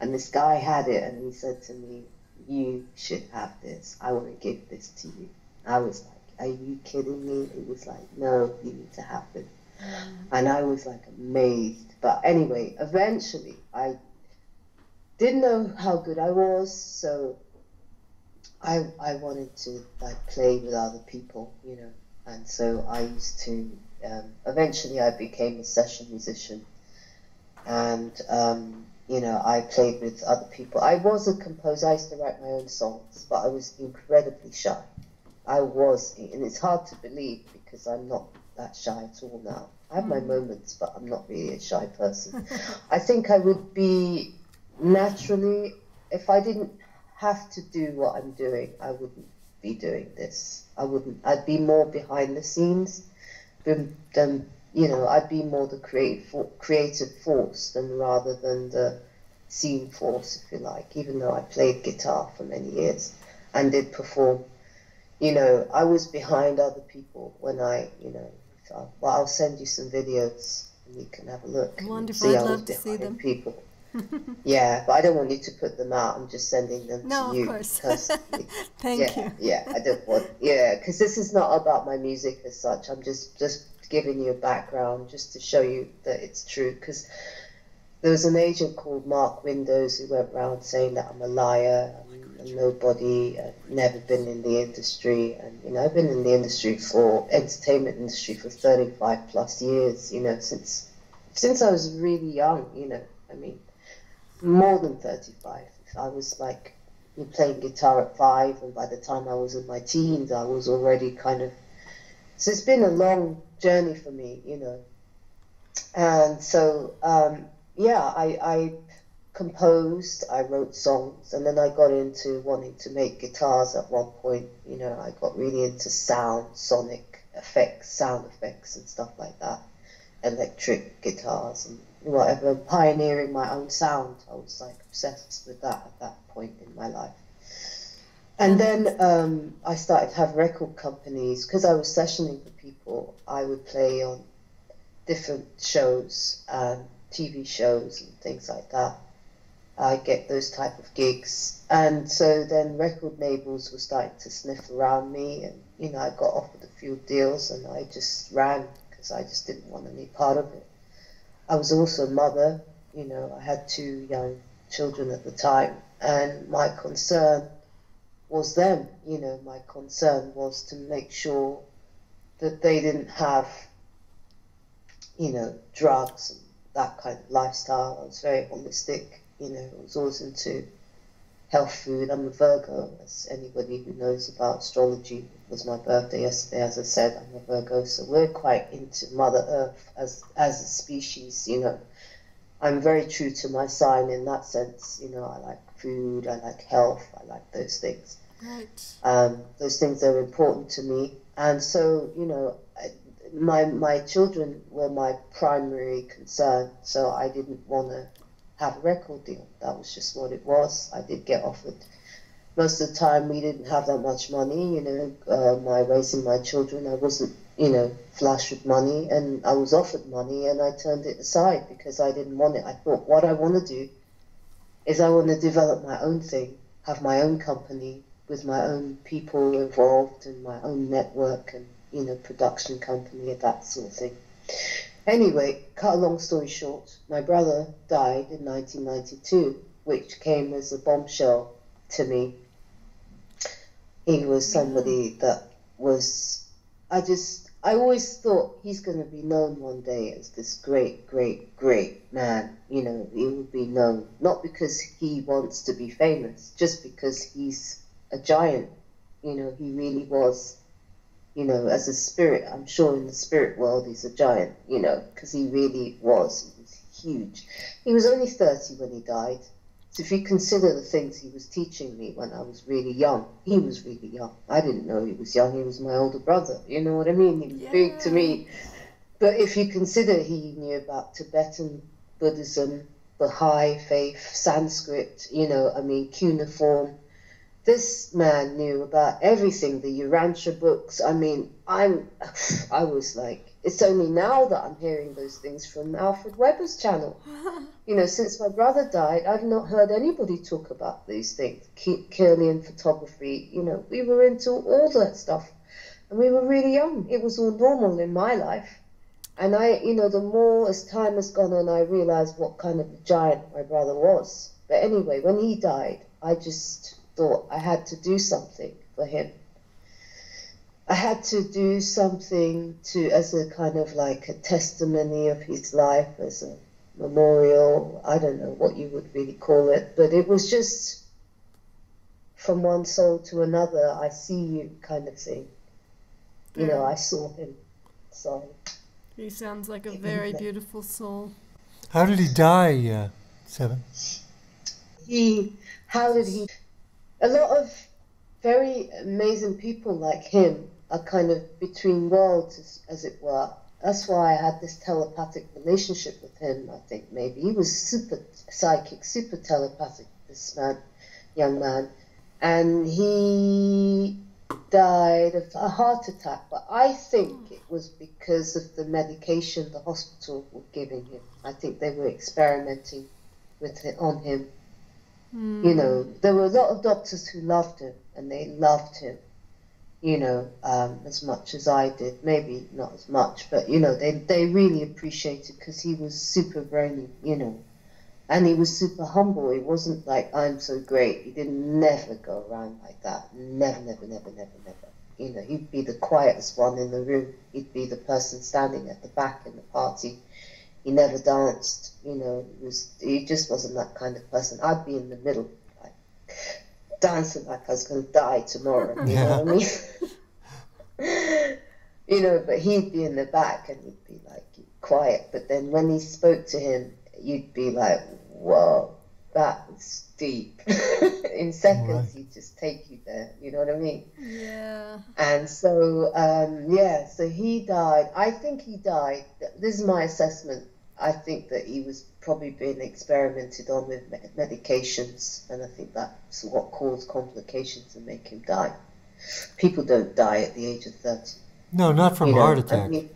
And this guy had it, and he said to me, "You should have this. I want to give this to you." I was like, "Are you kidding me?" It was like, "No, you need to have this." Mm. And I was like amazed but anyway, eventually I didn't know how good I was, so I I wanted to like play with other people, you know, and so I used to. Um, eventually, I became a session musician, and um, you know, I played with other people. I was a composer. I used to write my own songs, but I was incredibly shy. I was, and it's hard to believe because I'm not that shy at all now. I have my hmm. moments, but I'm not really a shy person. (laughs) I think I would be naturally, if I didn't have to do what I'm doing, I wouldn't be doing this. I wouldn't. I'd be more behind the scenes, than, than you know. I'd be more the creative creative force than rather than the scene force, if you like. Even though I played guitar for many years and did perform, you know, I was behind other people when I, you know, so, well, I'll send you some videos and you can have a look. Wonderful. I'd love to see them. People. (laughs) yeah, but I don't want you to put them out. I'm just sending them no, to you. No, of course. (laughs) Thank yeah, you. Yeah, I don't want. Yeah, because this is not about my music as such. I'm just just giving you a background just to show you that it's true. Because there was an agent called Mark Windows who went around saying that I'm a liar, I'm nobody, I've never been in the industry, and you know I've been in the industry for entertainment industry for 35 plus years, you know since since I was really young, you know I mean more than 35. I was like playing guitar at five, and by the time I was in my teens, I was already kind of. So it's been a long journey for me, you know. And so um, yeah, I, I composed, I wrote songs, and then I got into wanting to make guitars at one point. You know, I got really into sound, sonic effects, sound effects, and stuff like that, electric guitars and whatever, pioneering my own sound. I was like obsessed with that at that point in my life. And then um, I started to have record companies because I was sessioning for people. I would play on different shows. Um, TV shows and things like that. I get those type of gigs, and so then record labels were starting to sniff around me, and you know I got offered a few deals, and I just ran because I just didn't want any part of it. I was also a mother, you know, I had two young children at the time, and my concern was them. You know, my concern was to make sure that they didn't have, you know, drugs and that kind of lifestyle. I was very holistic. You know, I was always into health food. I'm a Virgo, as anybody who knows about astrology. It was my birthday yesterday, as I said. I'm a Virgo, so we're quite into Mother Earth as as a species. You know, I'm very true to my sign in that sense. You know, I like food, I like health, I like those things. Right. Um, those things are important to me, and so you know, my my children were my primary concern. So I didn't want to have a record deal. That was just what it was. I did get offered. Most of the time, we didn't have that much money. You know, uh, my raising my children, I wasn't you know flush with money, and I was offered money, and I turned it aside because I didn't want it. I thought what I want to do is I want to develop my own thing, have my own company, with my own people involved and my own network and you know production company and that sort of thing. Anyway, cut a long story short, my brother died in 1992, which came as a bombshell to me. He was somebody that was, I just, I always thought he's going to be known one day as this great, great, great man. You know, he will be known not because he wants to be famous, just because he's a giant. You know, he really was. You know, as a spirit, I'm sure in the spirit world he's a giant. You know, because he really was. He was huge. He was only 30 when he died. So if you consider the things he was teaching me when I was really young, he was really young. I didn't know he was young. He was my older brother. You know what I mean? He was yeah. big to me. But if you consider he knew about Tibetan Buddhism, Baha'i faith, Sanskrit, you know, I mean, cuneiform, this man knew about everything, the Urantia books. I mean, I'm, (sighs) I was like, it's only now that I'm hearing those things from Alfred Webre's channel. (laughs) you know, since my brother died, I've not heard anybody talk about these things. Kirlian photography, you know, we were into all that stuff. And we were really young. It was all normal in my life. And I, you know, the more as time has gone on, I realized what kind of a giant my brother was. But anyway, when he died, I just thought I had to do something for him. I had to do something to, as a kind of like a testimony of his life, as a memorial. I don't know what you would really call it, but it was just from one soul to another. I see you, kind of thing. You know, I saw him. So he sounds like a very beautiful soul. How did he die, uh, Seven? He, how did he a lot of very amazing people like him are kind of between worlds, as, as, it were. That's why I had this telepathic relationship with him, I think, maybe. He was super psychic, super telepathic, this man, young man. And he died of a heart attack, but I think hmm. it was because of the medication the hospital were giving him. I think they were experimenting with it on him Mm. You know, there were a lot of doctors who loved him, and they loved him, you know, um, as much as I did. Maybe not as much, but, you know, they, they really appreciated because he was super brainy, you know. And he was super humble. He wasn't like, I'm so great. He didn't never go around like that. Never, never, never, never, never. You know, he'd be the quietest one in the room. He'd be the person standing at the back in the party he never danced. You know, he was he just wasn't that kind of person. I'd be in the middle, like dancing like I was going to die tomorrow. You yeah. know what I mean? (laughs) you know, but he'd be in the back and he'd be like quiet. But then when he spoke to him, you'd be like, "Whoa, that's deep." (laughs) in seconds, right. he'd just take you there. You know what I mean? Yeah. And so, um, yeah, so he died. I think he died. This is my assessment. I think that he was probably being experimented on with medications, and I think that's what caused complications and make him die. People don't die at the age of 30. No, not from you heart attack. I mean,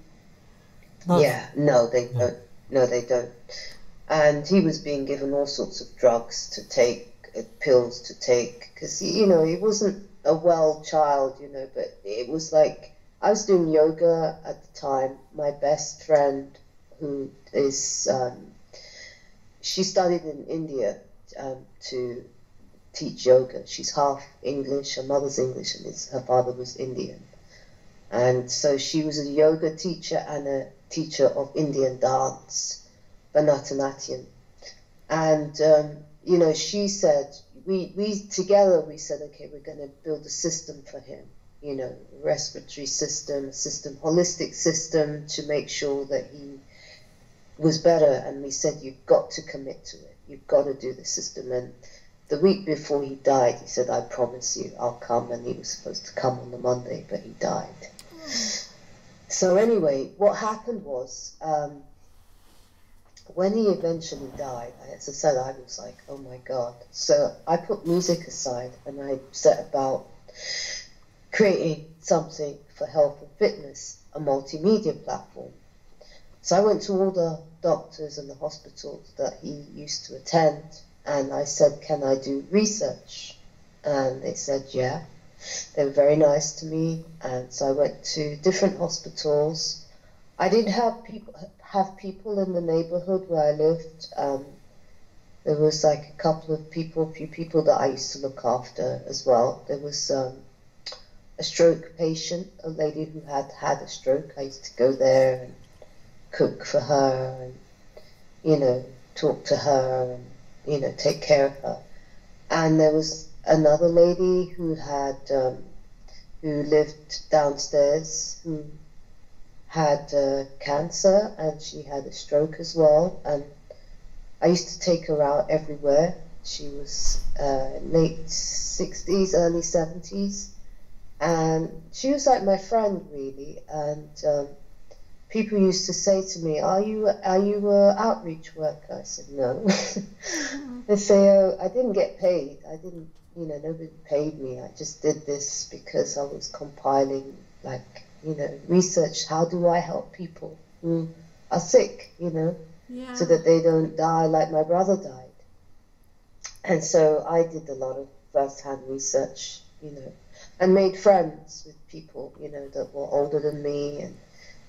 yeah, no, they yeah. don't. No, they don't. And he was being given all sorts of drugs to take, uh, pills to take, because, you know, he wasn't a well child, you know, but it was like I was doing yoga at the time. My best friend who is um, she studied in India um, to teach yoga. She's half English, her mother's English, and her father was Indian. And so she was a yoga teacher and a teacher of Indian dance, Bharatanatyam. And, um, you know, she said, we, we together, we said, okay, we're going to build a system for him, you know, respiratory system, system, holistic system to make sure that he was better. And we said, you've got to commit to it. You've got to do the system. And the week before he died, he said, I promise you, I'll come. And he was supposed to come on the Monday, but he died. So, anyway, what happened was, um, when he eventually died, as I said, I was like, oh my God. So I put music aside and I set about creating something for health and fitness, a multimedia platform. So I went to all the doctors and the hospitals that he used to attend and I said, Can I do research? And they said, Yeah. They were very nice to me, and so I went to different hospitals. I did have people have people in the neighborhood where I lived. Um, there was like a couple of people, a few people that I used to look after as well. There was um, a stroke patient, a lady who had had a stroke. I used to go there and cook for her, and you know, talk to her, and you know, take care of her. And there was another lady who had um, who lived downstairs who had uh, cancer and she had a stroke as well. And I used to take her out everywhere. She was uh, late 60s, early 70s. And she was like my friend, really. And um, people used to say to me, "Are you are you a outreach worker?" I said, "No." (laughs) they say, "Oh, I didn't get paid. I didn't, you know, nobody paid me. I just did this because I was compiling, like, you know, research. How do I help people who are sick, you know, Yeah. so that they don't die like my brother died?" And so I did a lot of first-hand research, you know, and made friends with people, you know, that were older than me and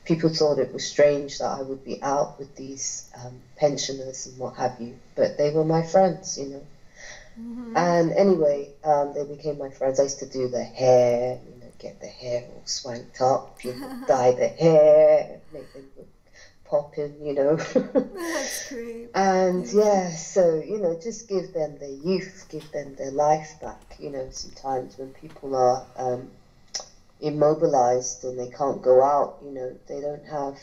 people thought it was strange that I would be out with these um, pensioners and what have you, but they were my friends, you know. Mhm. And anyway, um, they became my friends. I used to do their hair, get the hair all swanked up, you (laughs) dye the hair, make them look popping, you know. (laughs) That's great. and yeah, so, you know, just give them their youth, give them their life back, you know, sometimes when people are um, immobilized and they can't go out, you know, they don't have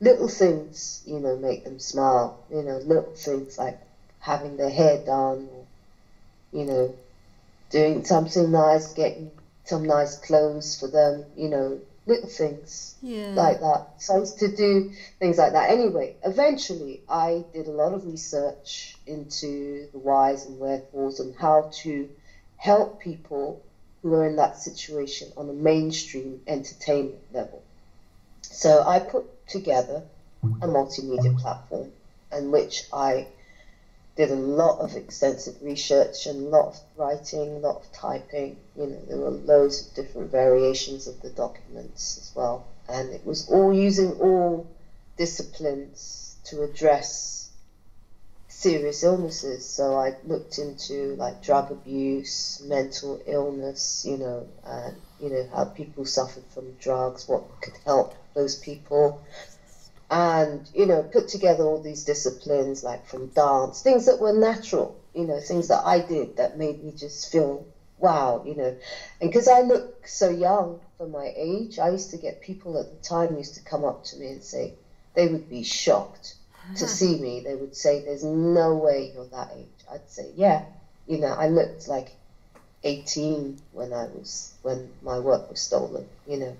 little things, you know, make them smile, you know, little things like having their hair done or, you know, doing something nice, getting some nice clothes for them, you know, little things Yeah. like that. So I used to do things like that. Anyway, eventually I did a lot of research into the whys and wherefores and how to help people who are in that situation on a mainstream entertainment level. So I put together a multimedia platform in which I did a lot of extensive research and a lot of writing, a lot of typing. You know, there were loads of different variations of the documents as well. And it was all using all disciplines to address serious illnesses. So I looked into like drug abuse, mental illness, you know, and you know how people suffered from drugs, what could help those people, and you know put together all these disciplines like from dance, things that were natural, you know, things that I did that made me just feel wow, you know, and because I look so young for my age, I used to get people at the time used to come up to me and say they would be shocked to hmm. see me, they would say, "There's no way you're that age." I'd say, "Yeah," you know. I looked like 18 when I was when my work was stolen. You know,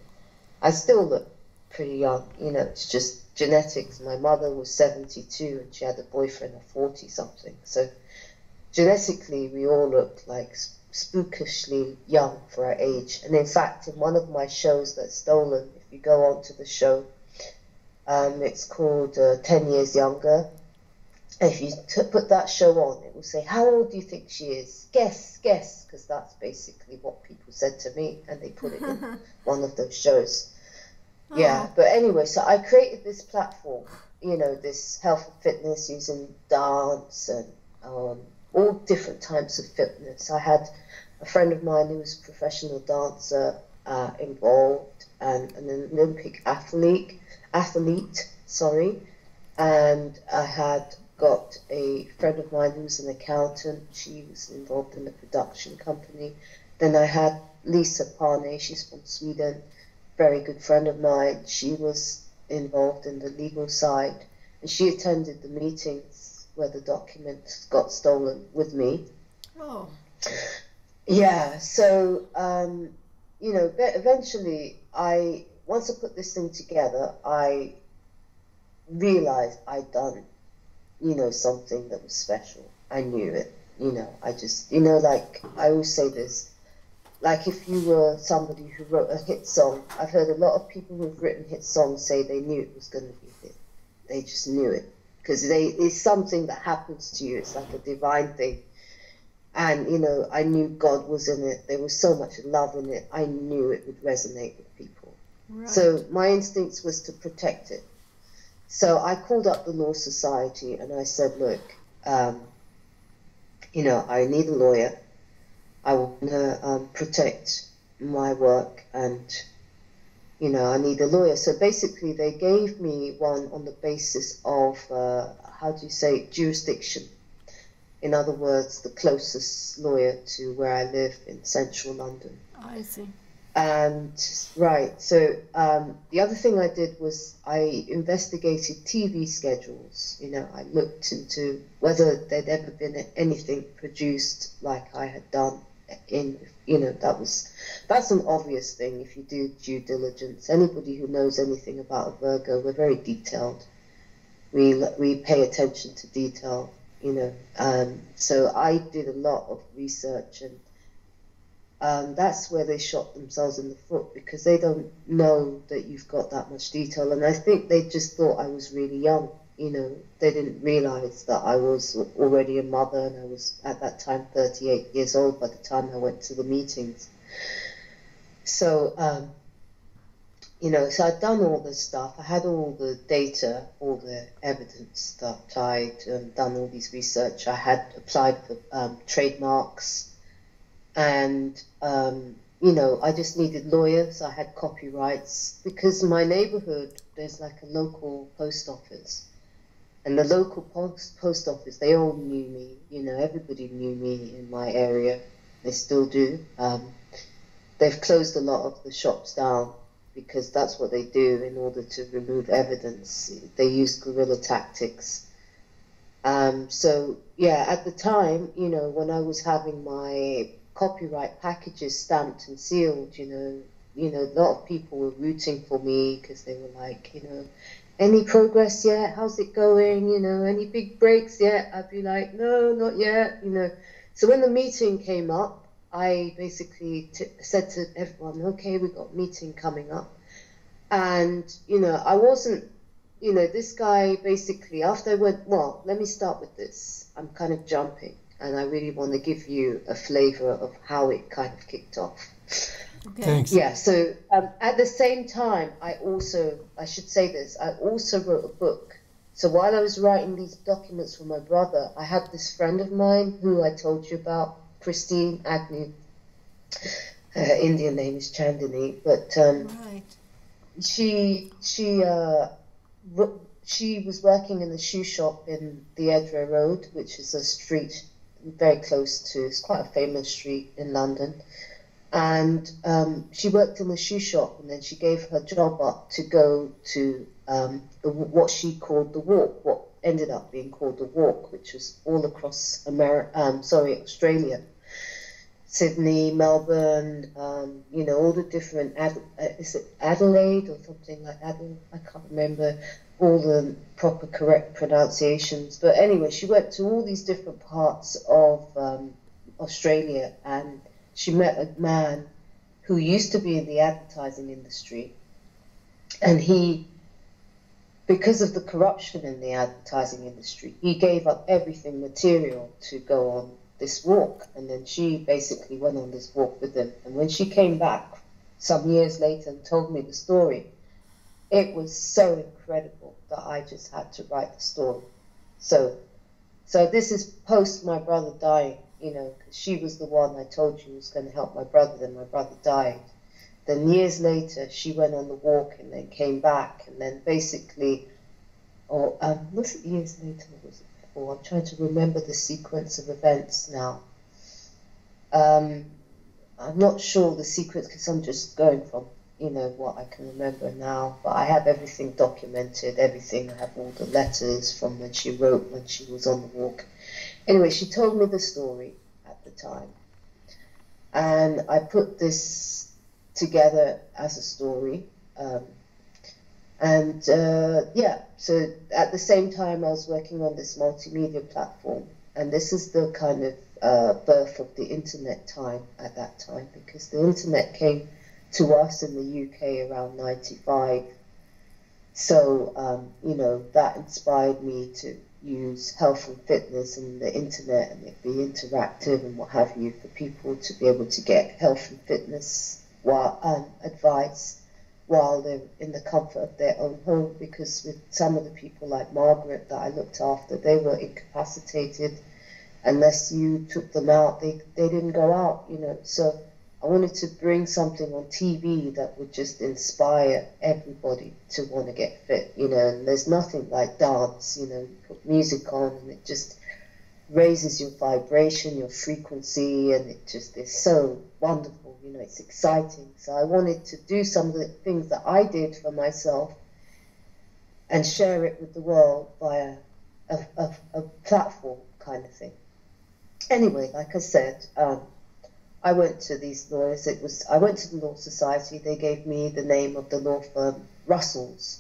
I still look pretty young. You know, it's just genetics. My mother was 72 and she had a boyfriend of 40 something. So genetically, we all look like spookishly young for our age. And in fact, in one of my shows that's stolen, if you go on to the show, um, it's called uh, 10 Years Younger. If you t- put that show on, it will say, How old do you think she is? Guess, guess, because that's basically what people said to me, and they put it in (laughs) one of those shows. Yeah, but anyway, so I created this platform, you know, this health and fitness using dance and um, all different types of fitness. I had a friend of mine who was a professional dancer uh, involved and an Olympic athlete, athlete, sorry, and I had got a friend of mine who was an accountant. She was involved in a production company. Then I had Lisa Parne, she's from Sweden, very good friend of mine. She was involved in the legal side, and she attended the meetings where the documents got stolen with me. Oh. Yeah, so um, you know, eventually, I once I put this thing together, I realized I'd done, you know, something that was special. I knew it. You know, I just, you know, like I always say this, like if you were somebody who wrote a hit song, I've heard a lot of people who've written hit songs say they knew it was going to be a hit. They just knew it because it's something that happens to you. It's like a divine thing and you know I knew God was in it. There was so much love in it. I knew it would resonate with people. Right. So my instincts was to protect it. So I called up the Law Society and I said, look, um, you know, I need a lawyer. I want to um, protect my work and, you know, I need a lawyer. So basically, they gave me one on the basis of, uh, how do you say, jurisdiction in other words, the closest lawyer to where I live in central London. I see. And right, so um, the other thing I did was I investigated TV schedules. You know, I looked into whether there'd ever been anything produced like I had done in. You know, that was that's an obvious thing if you do due diligence. Anybody who knows anything about a Virgo, we're very detailed. We we pay attention to detail you know. Um, so I did a lot of research, and um, that's where they shot themselves in the foot because they don't know that you've got that much detail, and I think they just thought I was really young. You know, they didn't realize that I was already a mother, and I was at that time 38 years old by the time I went to the meetings. So um, you know, so I'd done all this stuff. I had all the data, all the evidence that I'd um, done all these research. I had applied for um, trademarks, and um, you know, I just needed lawyers. I had copyrights because my neighborhood there's like a local post office, and the local post post office they all knew me. You know, everybody knew me in my area. They still do. Um, they've closed a lot of the shops down because that's what they do in order to remove evidence. They use guerrilla tactics. Um, so yeah, at the time, you know, when I was having my copyright packages stamped and sealed, you know, you know, a lot of people were rooting for me because they were like, you know, any progress yet? How's it going? You know, any big breaks yet? I'd be like, no, not yet. You know, so when the meeting came up, I basically t- said to everyone, okay, we've got a meeting coming up. And, you know, I wasn't, you know, this guy basically, after I went, well, let me start with this. I'm kind of jumping, and I really want to give you a flavor of how it kind of kicked off. Okay. Thanks. Yeah, so um, at the same time, I also, I should say this, I also wrote a book. So while I was writing these documents for my brother, I had this friend of mine who I told you about, Christine Agnew. Her Indian name is Chandini, but um, right. she she uh, she was working in the shoe shop in the Edgware Road, which is a street very close to. It's quite a famous street in London, and um, she worked in the shoe shop, and then she gave her job up to go to um, the, what she called the walk, what ended up being called the walk, which was all across America, um, sorry, Australia. Sydney, Melbourne, um, you know, all the different, Ad- uh, is it Adelaide or something like that? I can't remember all the proper correct pronunciations. But anyway, she went to all these different parts of um, Australia and she met a man who used to be in the advertising industry. And he, because of the corruption in the advertising industry, he gave up everything material to go on this walk. And then she basically went on this walk with him. And when she came back some years later and told me the story, it was so incredible that I just had to write the story. So So this is post my brother dying, you know, she was the one I told you was going to help my brother. Then my brother died. Then years later, she went on the walk and then came back, and then basically, or um, was it years later? Or was it before? I'm trying to remember the sequence of events now. Um, I'm not sure the sequence because I'm just going from you know what I can remember now. But I have everything documented, everything. I have all the letters from when she wrote when she was on the walk. Anyway, she told me the story at the time, and I put this together as a story. Um, and uh, yeah, so at the same time, I was working on this multimedia platform, and this is the kind of uh, birth of the internet time at that time because the internet came to us in the UK around 95. So, um, you know, that inspired me to use health and fitness and the internet and it be interactive and what have you for people to be able to get health and fitness while, um, advice while they're in the comfort of their own home because with some of the people like Margaret that I looked after, they were incapacitated unless you took them out, they, they didn't go out, you know. So I wanted to bring something on TV that would just inspire everybody to want to get fit, you know. And there's nothing like dance, you know, you put music on and it just raises your vibration, your frequency, and it just is so wonderful, you know, it's exciting. So I wanted to do some of the things that I did for myself and share it with the world via a, a, a platform kind of thing. Anyway, like I said, um, I went to these lawyers. It was I went to the law society. They gave me the name of the law firm Russells,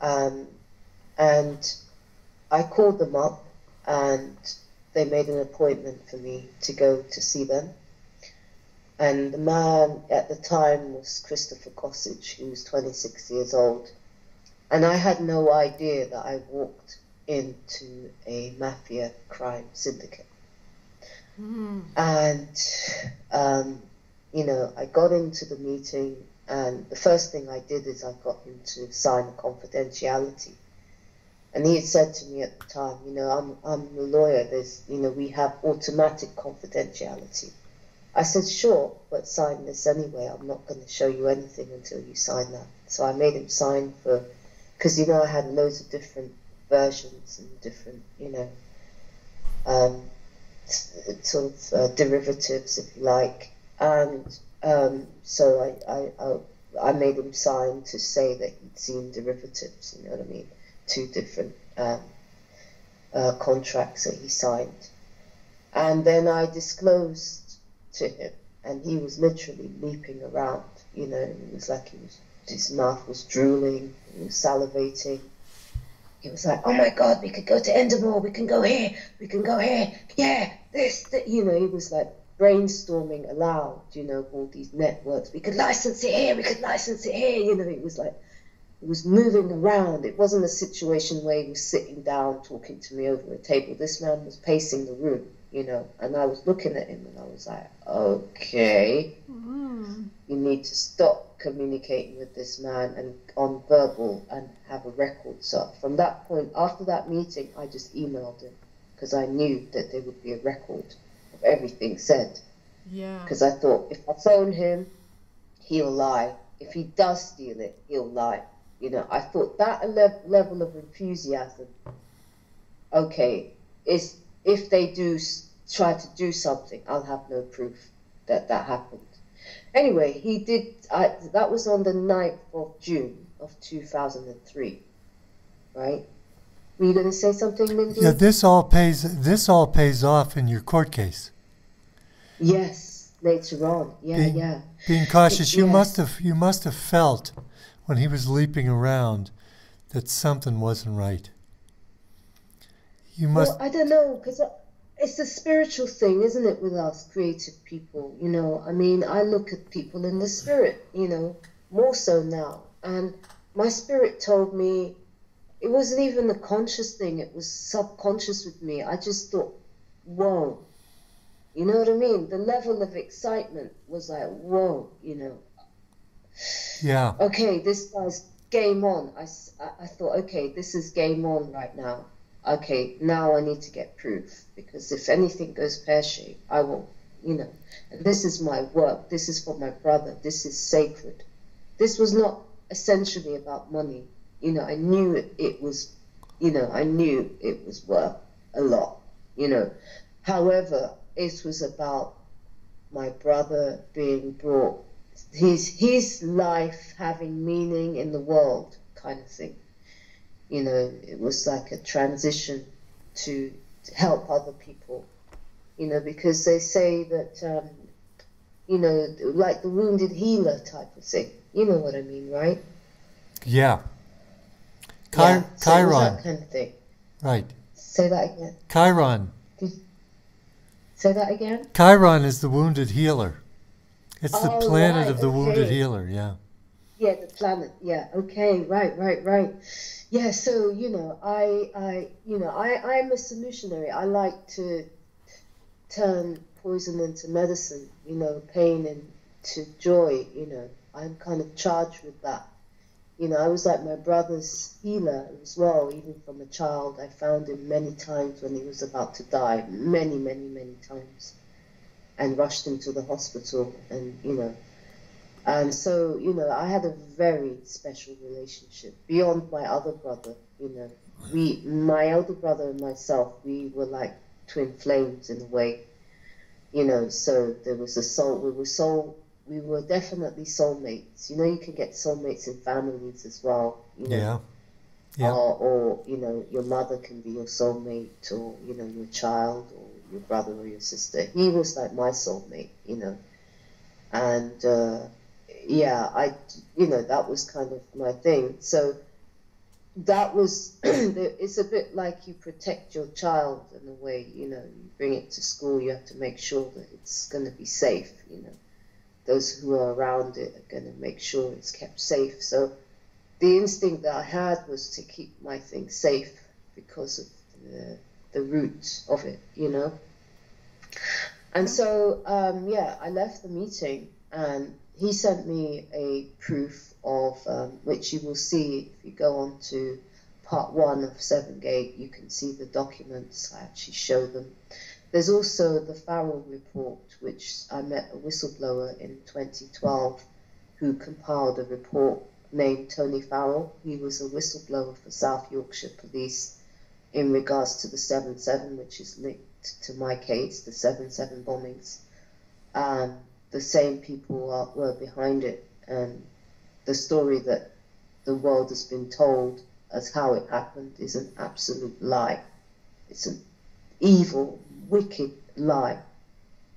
um, and I called them up, and they made an appointment for me to go to see them. And the man at the time was Christopher Gossage, who was 26 years old, and I had no idea that I walked into a mafia crime syndicate. Mm. And, um, you know, I got into the meeting, and the first thing I did is I got him to sign a confidentiality. And he had said to me at the time, you know, I'm, I'm a lawyer, there's, you know, we have automatic confidentiality. I said, sure, but sign this anyway. I'm not going to show you anything until you sign that. So I made him sign for, because, you know, I had loads of different versions and different, you know, um, sort of uh, derivatives, if you like. And um, so I, I, I, I, made him sign to say that he'd seen derivatives, you know what I mean? Two different um, uh, contracts that he signed. And then I disclosed to him, and he was literally leaping around, you know, it was like he was, his mouth was drooling, he was salivating he was like, "Oh my God, we could go to Endemol, we can go here, we can go here, yeah, this, that. you know." He was like brainstorming aloud, you know, all these networks. We could license it here, we could license it here, you know. It was like he was moving around. It wasn't a situation where he was sitting down talking to me over a table. This man was pacing the room, you know, and I was looking at him and I was like, "Okay, mm. you need to stop." communicating with this man and on verbal and have a record. So from that point, after that meeting, I just emailed him because I knew that there would be a record of everything said. Yeah. Because I thought if I phone him, he'll lie. If he does steal it, he'll lie. You know, I thought that le- level of enthusiasm. Okay, is if they do try to do something, I'll have no proof that that happened. Anyway, he did. I, that was on the 9th of June of 2003, right? Were you going to say something, Mindy? Yeah, this all pays. This all pays off in your court case. Yes, later on. Yeah, being, yeah. Being cautious, you yes. must have you must have felt when he was leaping around that something wasn't right. You must. Well, I don't know because it's a spiritual thing, isn't it, with us creative people? You know, I mean, I look at people in the spirit, you know, more so now. And my spirit told me it wasn't even a conscious thing, it was subconscious with me. I just thought, whoa. You know what I mean? The level of excitement was like, whoa, you know. Yeah. Okay, this guy's game on. I, I thought, okay, this is game on right now okay, now I need to get proof because if anything goes pear shaped, I will, you know, this is my work, this is for my brother, this is sacred. This was not essentially about money. You know, I knew it, was, you know, I knew it was worth a lot, you know. However, it was about my brother being brought, his, his life having meaning in the world kind of thing you know, it was like a transition to, to help other people, you know, because they say that, um, you know, like the wounded healer type of thing. You know what I mean, right? Yeah. Chi- yeah, so Chiron. kind of thing. Right. Say that again. Chiron. Say that again. Chiron is the wounded healer. It's the oh, planet right, of the okay. wounded healer. Yeah. Yeah, the planet. Yeah. Okay. Right. Right. Right yeah so you know i i you know i i'm a solutionary. I like to turn poison into medicine you know pain into joy you know. I'm kind of charged with that. You know i was like my brother's healer as well even from a child. I found him many times when he was about to die many many many times and rushed him to the hospital and you know and so, you know, I had a very special relationship beyond my other brother. You know, we, my elder brother and myself, we were like twin flames in a way. You know, so there was a soul. We were soul. We were definitely soulmates. You know, you can get soulmates in families as well. You know? Yeah. Yeah. Or, or, you know, your mother can be your soulmate, or you know, your child, or your brother or your sister. He was like my soulmate. You know, and. Uh, yeah, I, you know, that was kind of my thing. So that was, (clears throat) it's a bit like you protect your child in a way, you know, you bring it to school, you have to make sure that it's going to be safe, you know. Those who are around it are going to make sure it's kept safe. So the instinct that I had was to keep my thing safe because of the, the root of it, you know. And so, um, yeah, I left the meeting and he sent me a proof of um, which you will see if you go on to part one of Seven Gate. You can see the documents. I actually show them. There's also the Farrell report, which I met a whistleblower in 2012 who compiled a report named Tony Farrell. He was a whistleblower for South Yorkshire Police in regards to the 7 7, which is linked to my case, the 7 7 bombings. Um, the same people are, were behind it, and the story that the world has been told as how it happened is an absolute lie. It's an evil, wicked lie.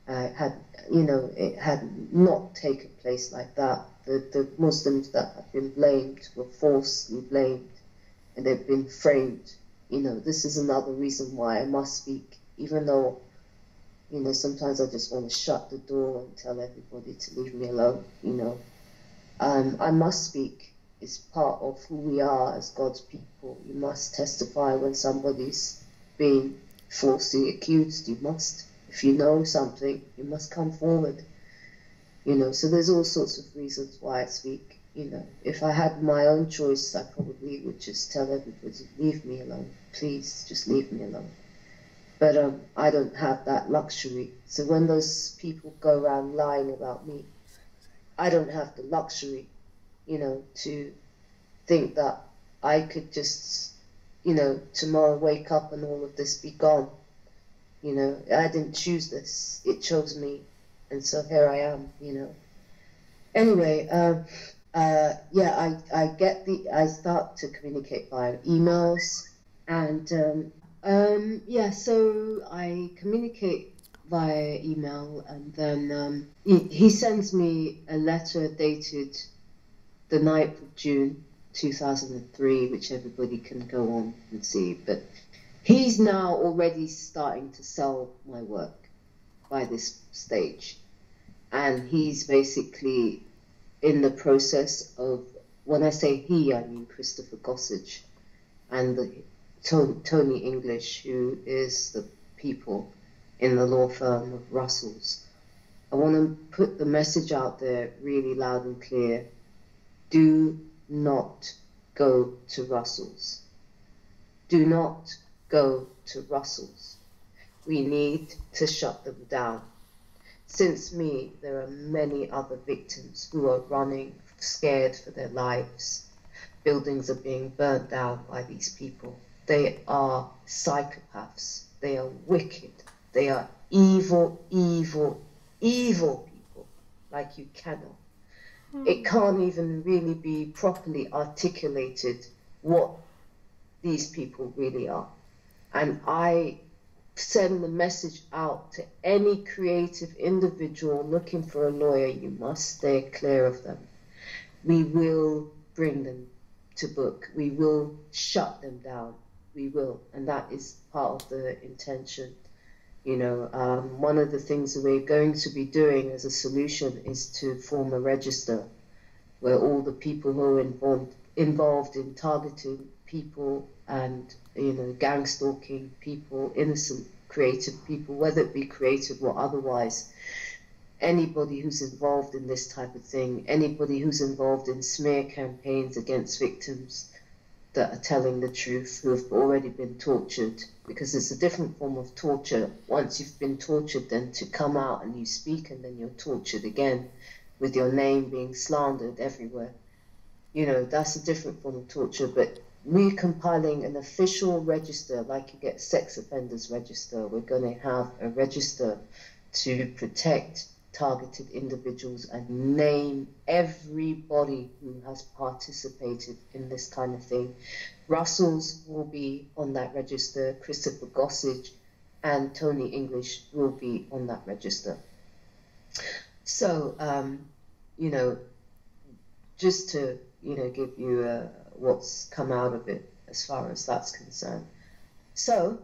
Uh, had you know, it had not taken place like that. The the Muslims that have been blamed were falsely blamed, and they've been framed. You know, this is another reason why I must speak, even though you know, sometimes I just want to shut the door and tell everybody to leave me alone, you know. Um, I must speak. It's part of who we are as God's people. You must testify when somebody's being falsely accused. You must. If you know something, you must come forward. You know, so there's all sorts of reasons why I speak. You know, if I had my own choice, I probably would just tell everybody, leave me alone. Please, just leave me alone. But um, I don't have that luxury. So when those people go around lying about me, I don't have the luxury, you know, to think that I could just, you know, tomorrow wake up and all of this be gone. You know, I didn't choose this. It chose me. And so here I am, you know. Anyway, um, uh, yeah, I, I get the, I start to communicate via emails and um, um, yeah, so I communicate via email, and then um, he, he, sends me a letter dated the 9th of June 2003, which everybody can go on and see. But he's now already starting to sell my work by this stage, and he's basically in the process of when I say he, I mean Christopher Gossage and the Tony English, who is the people in the law firm of Russell's. I want to put the message out there really loud and clear. Do not go to Russell's. Do not go to Russell's. We need to shut them down. Since me, there are many other victims who are running scared for their lives. Buildings are being burnt down by these people. They are psychopaths. They are wicked. They are evil, evil, evil people like you cannot. Mm. It can't even really be properly articulated what these people really are. And I send the message out to any creative individual looking for a lawyer you must stay clear of them. We will bring them to book, we will shut them down, we will, and that is part of the intention. You know, um, one of the things that we're going to be doing as a solution is to form a register where all the people who are involved involved in targeting people and you know gang stalking people, innocent creative people, whether it be creative or otherwise, anybody who's involved in this type of thing, anybody who's involved in smear campaigns against victims that are telling the truth, who have already been tortured, because it's a different form of torture. Once you've been tortured, then to come out and you speak, and then you're tortured again with your name being slandered everywhere. You know, that's a different form of torture, but we're compiling an official register, like you get sex offenders register. We're going to have a register to protect targeted individuals and name everybody who has participated in this kind of thing. Russell's will be on that register, Christopher Gossage and Tony English will be on that register. So, um, you know, just to, you know, give you uh, what's come out of it as far as that's concerned. So,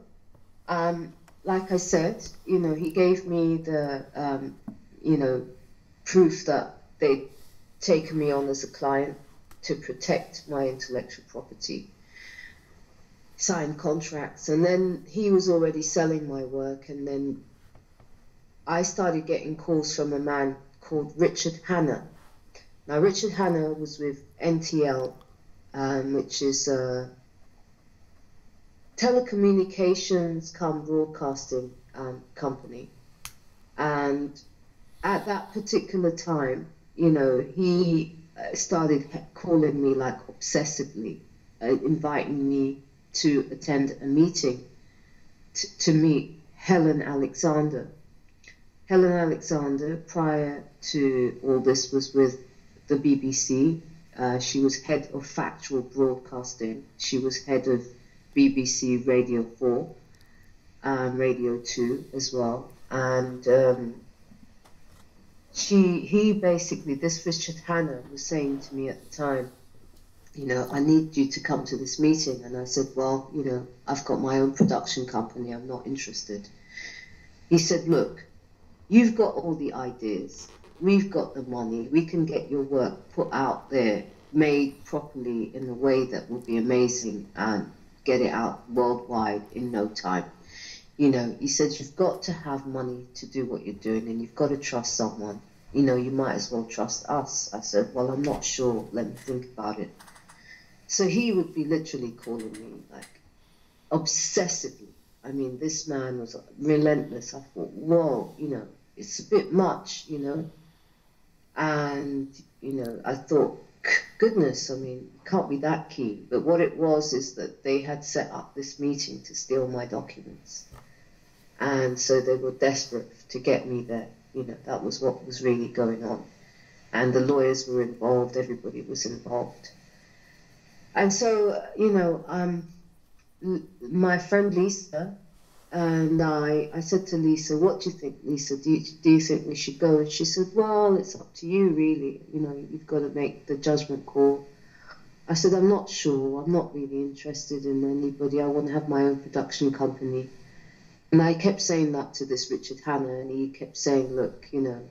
um, like I said, you know, he gave me the um, you know, proof that they'd taken me on as a client to protect my intellectual property, signed contracts, and then he was already selling my work, and then I started getting calls from a man called Richard Hanna. Now, Richard Hanna was with NTL, um, which is a telecommunications come broadcasting um, company, and at that particular time, you know, he uh, started calling me like obsessively, uh, inviting me to attend a meeting t- to meet Helen Alexander. Helen Alexander, prior to all this, was with the BBC. Uh, she was head of factual broadcasting. She was head of BBC Radio 4, um, Radio 2 as well. And um, she he basically this Richard Hanna was saying to me at the time, you know, I need you to come to this meeting, and I said, well, you know, I've got my own production company, I'm not interested. He said, look, you've got all the ideas, we've got the money, we can get your work put out there, made properly in a way that will be amazing, and get it out worldwide in no time you know, he said you've got to have money to do what you're doing and you've got to trust someone. You know, you might as well trust us. I said, well, I'm not sure. Let me think about it. So he would be literally calling me like obsessively. I mean, this man was relentless. I thought, whoa, you know, it's a bit much, you know. And, you know, I thought, goodness, I mean, can't be that keen. But what it was is that they had set up this meeting to steal my documents and so they were desperate to get me there. You know, that was what was really going on. And the lawyers were involved, everybody was involved. And so, you know, um, my friend Lisa and I, I said to Lisa, what do you think, Lisa? Do you, do you think we should go? And she said, well, it's up to you, really. You know, you've got to make the judgment call. I said, I'm not sure. I'm not really interested in anybody. I want to have my own production company. And I kept saying that to this Richard Hanna, and he kept saying, look, you know,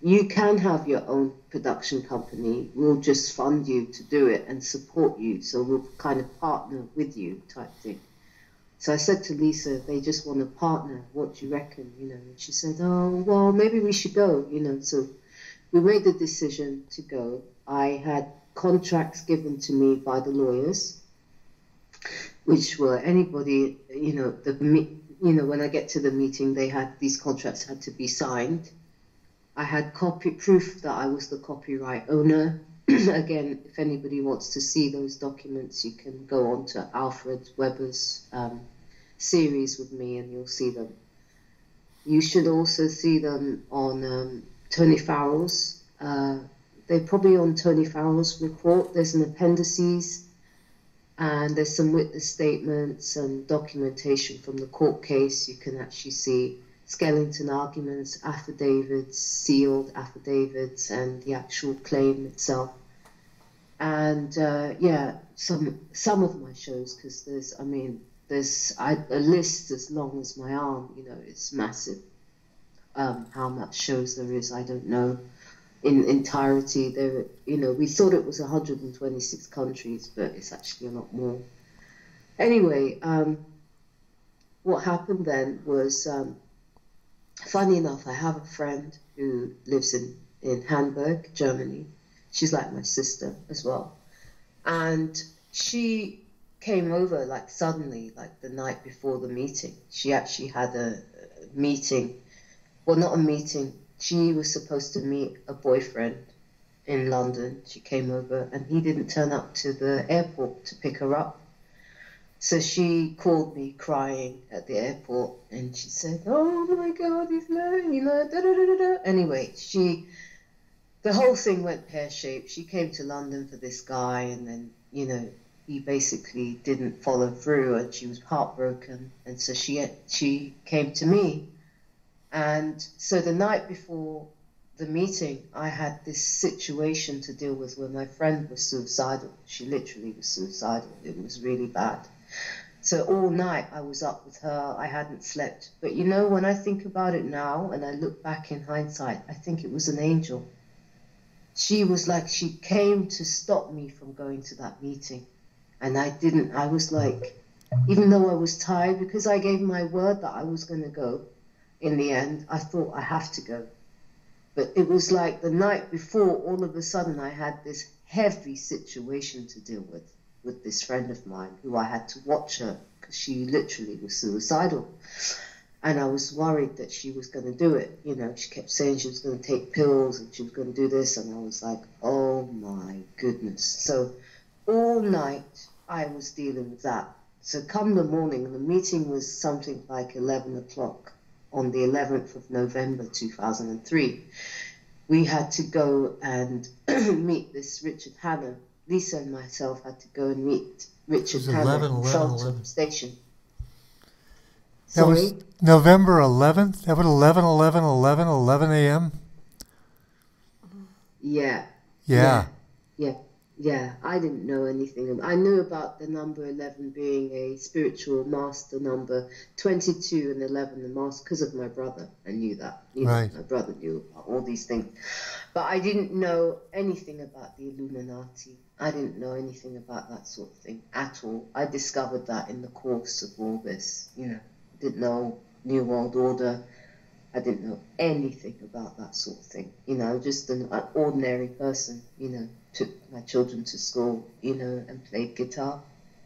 you can have your own production company. We'll just fund you to do it and support you. So we'll kind of partner with you type thing. So I said to Lisa, they just want to partner. What do you reckon? You know, and she said, oh, well, maybe we should go, you know. So we made the decision to go. I had contracts given to me by the lawyers which were anybody, you know, the you know when I get to the meeting, they had these contracts had to be signed. I had copy proof that I was the copyright owner. (clears throat) Again, if anybody wants to see those documents, you can go on to Alfred Webre's um, series with me, and you'll see them. You should also see them on um, Tony Farrell's. Uh, they're probably on Tony Farrell's report. There's an appendices and there's some witness statements and documentation from the court case. You can actually see skeleton arguments, affidavits, sealed affidavits, and the actual claim itself. And uh, yeah, some some of my shows because there's, I mean, there's I, a list as long as my arm. You know, it's massive. Um, how much shows there is, I don't know. In entirety, there, you know, we thought it was 126 countries, but it's actually a lot more. Anyway, um, what happened then was, um, funny enough, I have a friend who lives in in Hamburg, Germany. She's like my sister as well, and she came over like suddenly, like the night before the meeting. She actually had a, a meeting, well, not a meeting. She was supposed to meet a boyfriend in London. She came over, and he didn't turn up to the airport to pick her up. So she called me crying at the airport, and she said, "Oh my God, he's late," you know. Da, da, da, da. Anyway, she, the whole thing went pear shaped. She came to London for this guy, and then you know he basically didn't follow through and she was heartbroken and so she she came to me and so the night before the meeting I had this situation to deal with where my friend was suicidal. She literally was suicidal. It was really bad. So all night I was up with her. I hadn't slept. But you know when I think about it now and I look back in hindsight I think it was an angel. She was like she came to stop me from going to that meeting. And I didn't. I was like, even though I was tired, because I gave my word that I was going to go. In the end, I thought I have to go, but it was like the night before. All of a sudden, I had this heavy situation to deal with with this friend of mine who I had to watch her because she literally was suicidal. And I was worried that she was going to do it. You know, she kept saying she was going to take pills and she was going to do this. And I was like, oh my goodness. So all night I was dealing with that. So come the morning, the meeting was something like 11 o'clock on the 11th of November 2003. We had to go and (clears throat) meet this Richard Hanna. Lisa and myself had to go and meet Richard Hanna 11, 11, 11. Station. That Sorry? was November 11th? That was 11, 11, 11, 11 a.m.? Yeah. Yeah. Yeah. yeah. Yeah, I didn't know anything. I knew about the number 11 being a spiritual master number, 22 and 11 the master, because of my brother. I knew that. You right. Know, my brother knew all these things. But I didn't know anything about the Illuminati. I didn't know anything about that sort of thing at all. I discovered that in the course of all this. You know, didn't know New World Order. I didn't know anything about that sort of thing. You know, just an ordinary person, you know took my children to school, you know, and played guitar.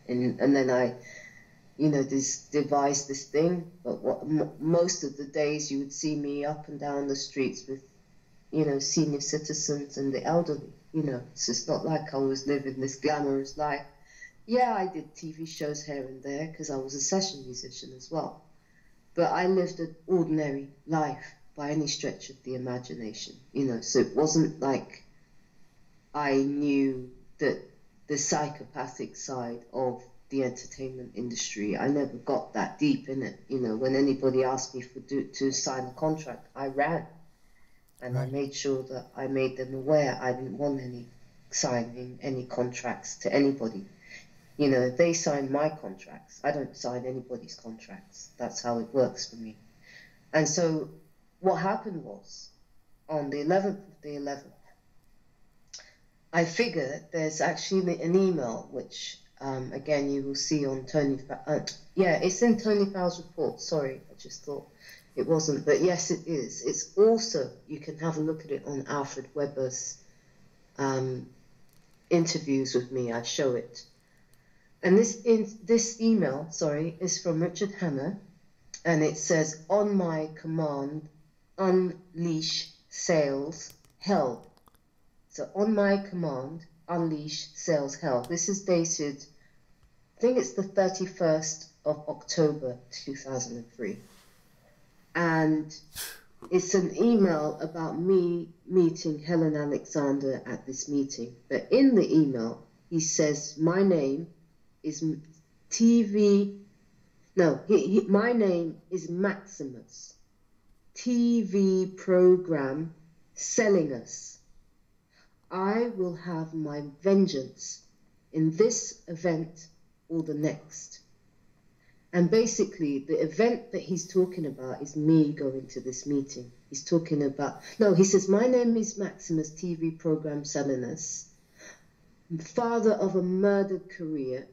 And, and then I, you know, this devised this thing. But what, m- most of the days you would see me up and down the streets with, you know, senior citizens and the elderly. You know, so it's not like I was living this glamorous life. Yeah, I did TV shows here and there because I was a session musician as well. But I lived an ordinary life by any stretch of the imagination, you know, so it wasn't like I knew that the psychopathic side of the entertainment industry. I never got that deep in it. You know, when anybody asked me for do, to sign a contract, I ran, and right. I made sure that I made them aware I didn't want any signing any contracts to anybody. You know, they sign my contracts. I don't sign anybody's contracts. That's how it works for me. And so, what happened was, on the 11th of the 11th, I figure there's actually an email which, um, again, you will see on Tony. Uh, yeah, it's in Tony Farrell's report. Sorry, I just thought it wasn't, but yes, it is. It's also you can have a look at it on Alfred Webre's um, interviews with me. I show it, and this in this email, sorry, is from Richard Hanna, and it says, "On my command, unleash sales hell." So, on my command, unleash sales hell. This is dated, I think it's the 31st of October 2003, and it's an email about me meeting Helen Alexander at this meeting. But in the email, he says, My name is TV. No, he, he, my name is Maximus. TV program selling us. I will have my vengeance in this event or the next. And basically, the event that he's talking about is me going to this meeting. He's talking about, no, he says, My name is Maximus, TV program Salinas, father of a murdered career,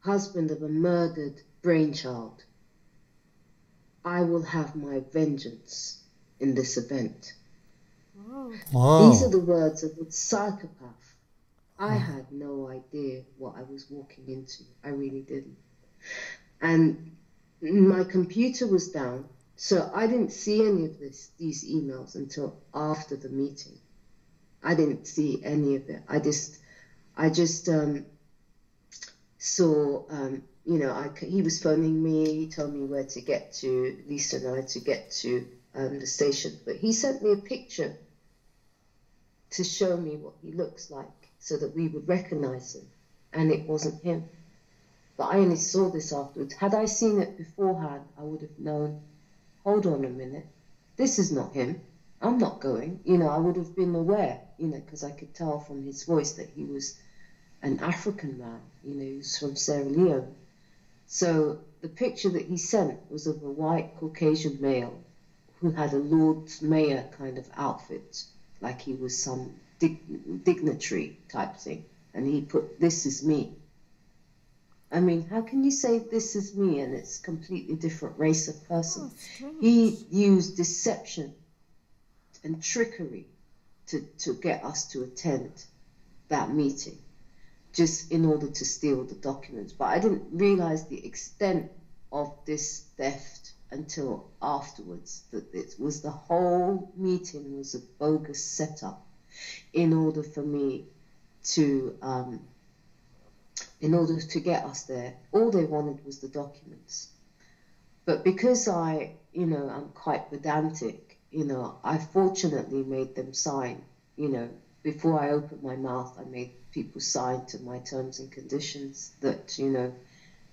husband of a murdered brainchild. I will have my vengeance in this event. Whoa. These are the words of a psychopath. I had no idea what I was walking into. I really didn't and my computer was down, so I didn't see any of this these emails until after the meeting. I didn't see any of it. I just, I just um, saw, um, you know, I, he was phoning me. He told me where to get to, Lisa and I to get to um, the station. But he sent me a picture to show me what he looks like, so that we would recognize him, and it wasn't him. But I only saw this afterwards. Had I seen it beforehand, I would have known, hold on a minute, this is not him. I'm not going. You know, I would have been aware, you know, because I could tell from his voice that he was an African man, you know, he was from Sierra Leone. So the picture that he sent was of a white Caucasian male who had a Lord Mayor kind of outfit, like he was some dig- dignitary type thing. And he put, This is me. I mean, how can you say this is me and it's completely different race of person? Oh, he used deception and trickery to, to get us to attend that meeting, just in order to steal the documents. But I didn't realize the extent of this theft until afterwards. That it was the whole meeting was a bogus setup in order for me to um, in order to get us there. All they wanted was the documents. But because I, you know, I'm quite pedantic, you know, I fortunately made them sign, you know, before I opened my mouth, I made people sign to my terms and conditions that, you know,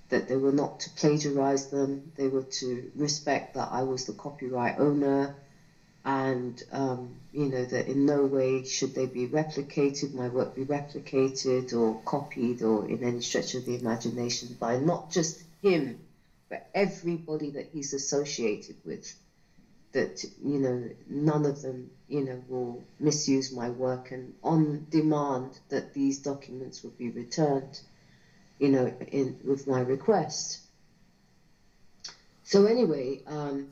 that they were not to plagiarize them, they were to respect that I was the copyright owner, and um, you know that in no way should they be replicated, my work be replicated or copied or in any stretch of the imagination by not just him, but everybody that he's associated with. That you know none of them you know will misuse my work and on demand that these documents will be returned, you know, in with my request. So anyway. Um,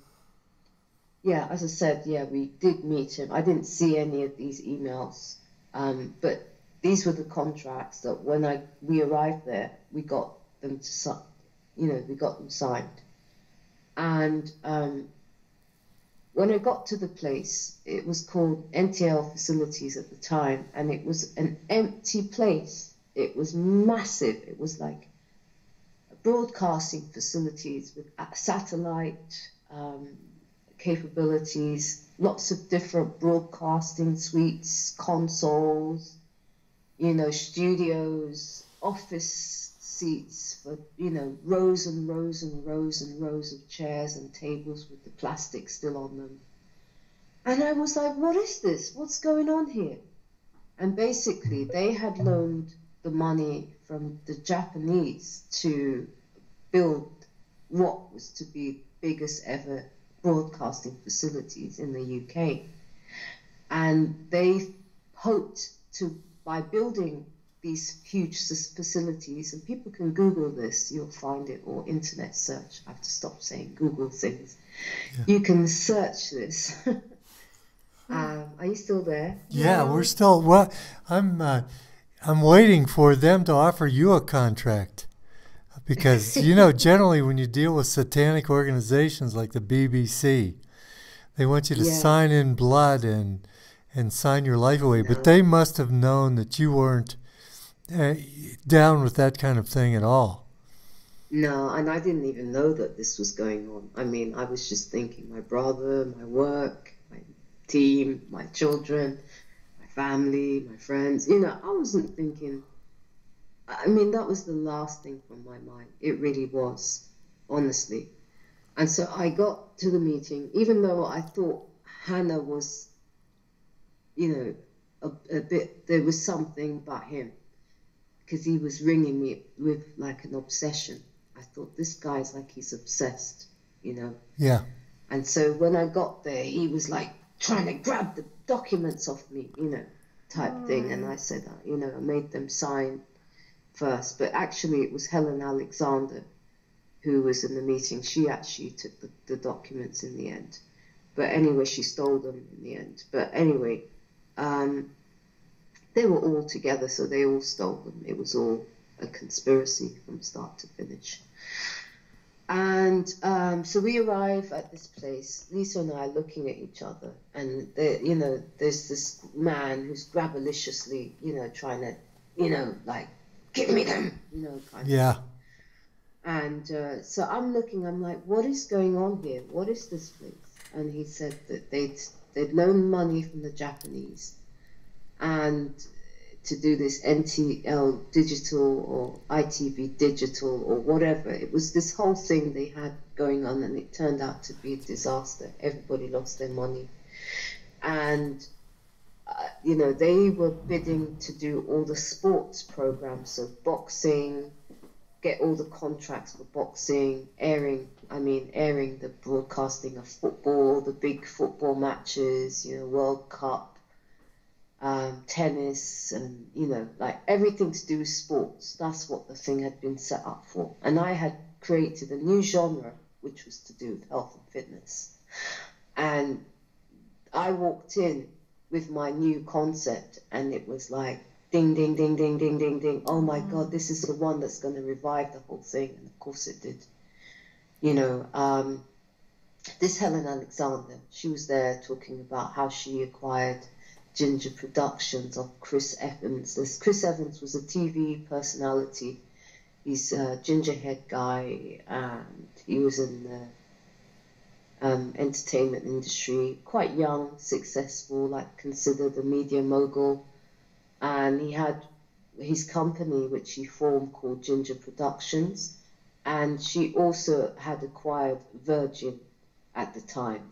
yeah, as I said, yeah, we did meet him. I didn't see any of these emails, um, but these were the contracts that when I we arrived there, we got them to sign. You know, we got them signed, and um, when I got to the place, it was called NTL Facilities at the time, and it was an empty place. It was massive. It was like broadcasting facilities with satellite. Um, capabilities, lots of different broadcasting suites, consoles, you know, studios, office seats for, you know, rows and rows and rows and rows of chairs and tables with the plastic still on them. And I was like, what is this? What's going on here? And basically, they had loaned the money from the Japanese to build what was to be biggest ever broadcasting facilities in the UK. And they hoped to, by building these huge facilities, and people can Google this, you'll find it, or internet search. I have to stop saying Google things. Yeah. You can search this. (laughs) um, are you still there? Yeah, we're still. Well, I'm. Uh, I'm waiting for them to offer you a contract. because (laughs) you know generally when you deal with satanic organizations like the BBC, they want you to Yeah. sign in blood and and sign your life away. But they must have known that you weren't uh, down with that kind of thing at all. No, and I didn't even know that this was going on. I mean, I was just thinking my brother, my work, my team, my children, family, my friends. You know, I wasn't thinking. I mean, that was the last thing from my mind. It really was, honestly. And so I got to the meeting, even though I thought Hannah was, you know, a, a bit, there was something about him because he was ringing me with like an obsession. I thought this guy's like he's obsessed, you know. Yeah. And so when I got there, he was like trying to grab the documents off me, you know, type thing. And I said, you know, I made them sign first. But actually, it was Helen Alexander who was in the meeting. She actually took the, the documents in the end. But anyway, she stole them in the end. But anyway, um, they were all together, so they all stole them. It was all a conspiracy from start to finish. And um, so we arrive at this place. Lisa and I are looking at each other, and you know, there's this man who's grabaliciously, you know, trying to, you know, like, give me them, you know, kind of. Yeah. And uh, so I'm looking. I'm like, what is going on here? What is this place? And he said that they'd they'd loaned money from the Japanese, and to do this NTL digital or ITV digital or whatever. It was this whole thing they had going on, and it turned out to be a disaster. Everybody lost their money, and uh, you know they were bidding to do all the sports programs, so boxing, get all the contracts for boxing, airing. I mean, airing the broadcasting of football, the big football matches, you know, World Cup, um, tennis, and you know, like everything to do with sports. That's what the thing had been set up for. And I had created a new genre, which was to do with health and fitness. And I walked in with my new concept, and it was like ding, ding, ding, ding, ding, ding, ding. Oh my God, this is the one that's going to revive the whole thing. And of course it did. You know, um, this Helen Alexander, she was there talking about how she acquired Ginger Productions of Chris Evans. This Chris Evans was a TV personality. He's a gingerhead guy, and he was in the um, entertainment industry, quite young, successful, like considered a media mogul. And he had his company, which he formed called Ginger Productions, and she also had acquired Virgin at the time.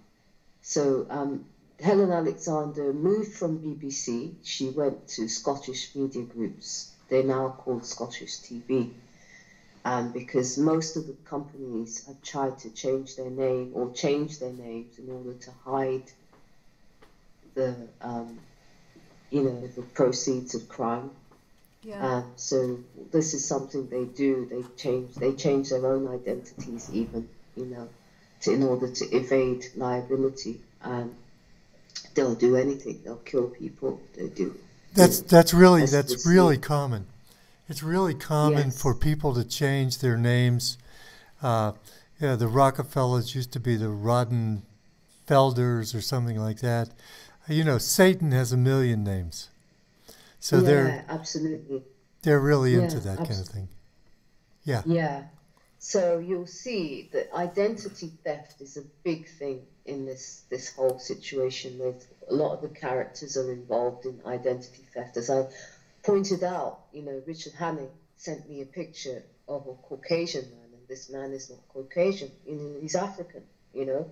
So um, Helen Alexander moved from BBC. She went to Scottish media groups. They're now called Scottish TV. Um, because most of the companies have tried to change their name or change their names in order to hide the, um, you know, the proceeds of crime. Yeah. Um, so this is something they do. They change. They change their own identities, even you know, to, in order to evade liability. Um, they'll do anything. They'll kill people. They do. That's that's really That's that's really common. It's really common Yes. for people to change their names. Uh, yeah, the Rockefellers used to be the Rodden Felders or something like that. You know, Satan has a million names, so yeah, they're absolutely. they're really Yeah, into that kind of thing. Yeah, Yeah. So you'll see that identity theft is a big thing in this this whole situation. With a lot of the characters are involved in identity theft. As I pointed out, you know, Richard Hanning sent me a picture of a Caucasian man, and this man is not Caucasian. You know, he's African. You know,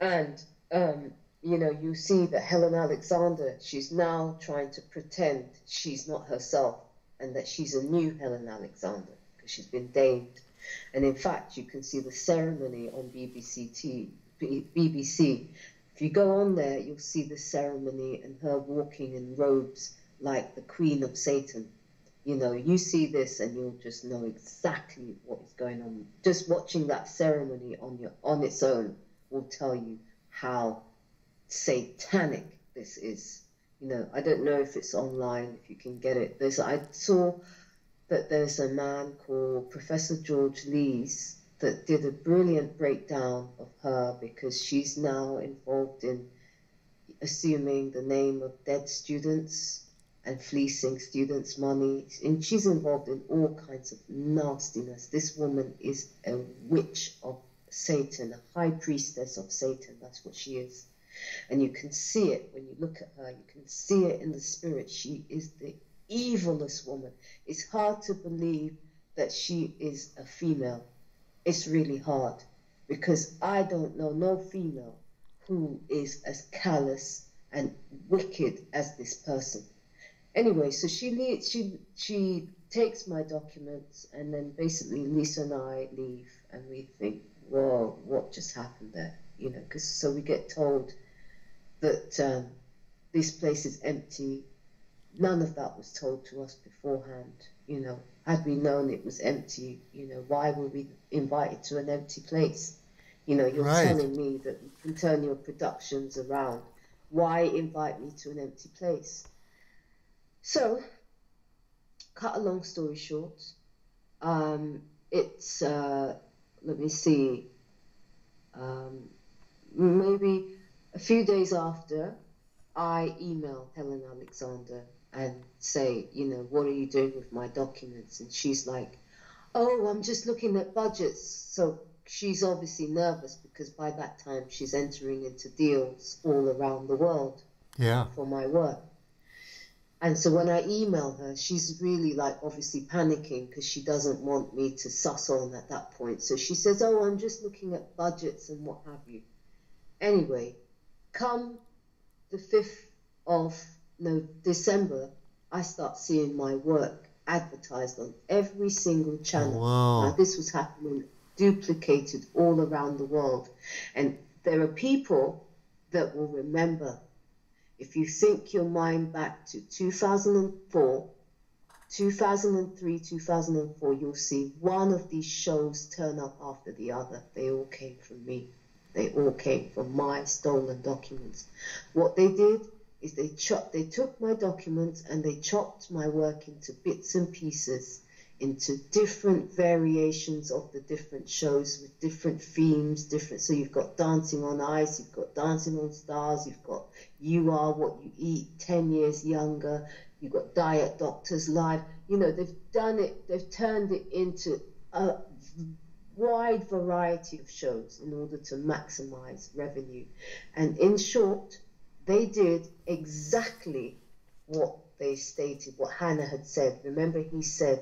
and um, you know, you see that Helen Alexander, she's now trying to pretend she's not herself and that she's a new Helen Alexander because she's been damed. And in fact, you can see the ceremony on BBC T, BBC. If you go on there, you'll see the ceremony and her walking in robes like the Queen of Satan. You know, you see this and you'll just know exactly what is going on. Just watching that ceremony on your on its own will tell you how satanic this is. You know, I don't know if it's online, if you can get it. There's I saw that there's a man called Professor George Lees that did a brilliant breakdown of her because she's now involved in assuming the name of dead students and fleecing students' money. And she's involved in all kinds of nastiness. This woman is a witch of Satan, a high priestess of Satan. That's what she is. And you can see it when you look at her. You can see it in the spirit. She is the evilest woman. It's hard to believe that she is a female. It's really hard because I don't know no female who is as callous and wicked as this person. Anyway, so she she she takes my documents and then basically Lisa and I leave and we think, whoa, what just happened there? You know, because so we get told that um, this place is empty. None of that was told to us beforehand. You know, had we known it was empty, you know, why were we invited to an empty place? You know, you're Right. telling me that you can turn your productions around. Why invite me to an empty place? So, cut a long story short, um, it's, uh, let me see, um, maybe a few days after, I email Helen Alexander and say, you know, what are you doing with my documents? And she's like, oh, I'm just looking at budgets. So she's obviously nervous because by that time she's entering into deals all around the world Yeah. for my work. And so when I email her, she's really like obviously panicking because she doesn't want me to suss on at that point. So she says, Oh, I'm just looking at budgets and what have you. Anyway, come the 5th of no, December, I start seeing my work advertised on every single channel. Oh, Whoa. Now, this was happening duplicated all around the world. And there are people that will remember. If you think your mind back to 2004, 2003, 2004, you'll see one of these shows turn up after the other. They all came from me. They all came from my stolen documents. What they did is they chopped, they took my documents and they chopped my work into bits and pieces into different variations of the different shows with different themes, different. So you've got Dancing on Ice, you've got Dancing on Stars, you've got You Are What You Eat, 10 Years Younger, you've got Diet Doctors Live. You know, they've done it, they've turned it into a wide variety of shows in order to maximize revenue. And in short, they did exactly what they stated, what Hannah had said. Remember, he said,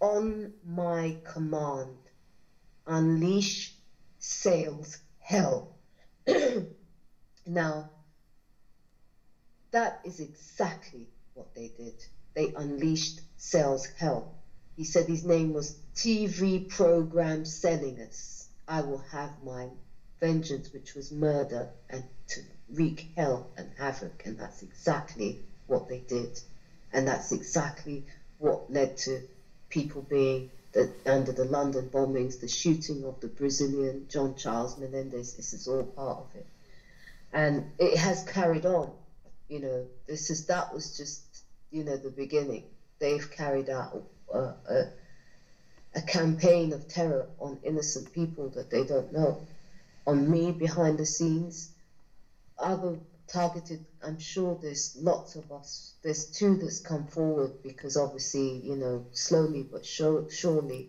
on my command, unleash sales hell. (clears throat) now, that is exactly what they did. They unleashed sales hell. He said his name was TV program selling us. I will have my vengeance, which was murder, and to wreak hell and havoc. And that's exactly what they did. And that's exactly what led to people being under the London bombings, the shooting of the Brazilian John Charles Menendez. This is all part of it, and it has carried on. You know, this is that was just you know the beginning. They've carried out a, a, a campaign of terror on innocent people that they don't know, on me behind the scenes, other targeted. I'm sure there's lots of us. There's two that's come forward because obviously, you know, slowly but sure, surely,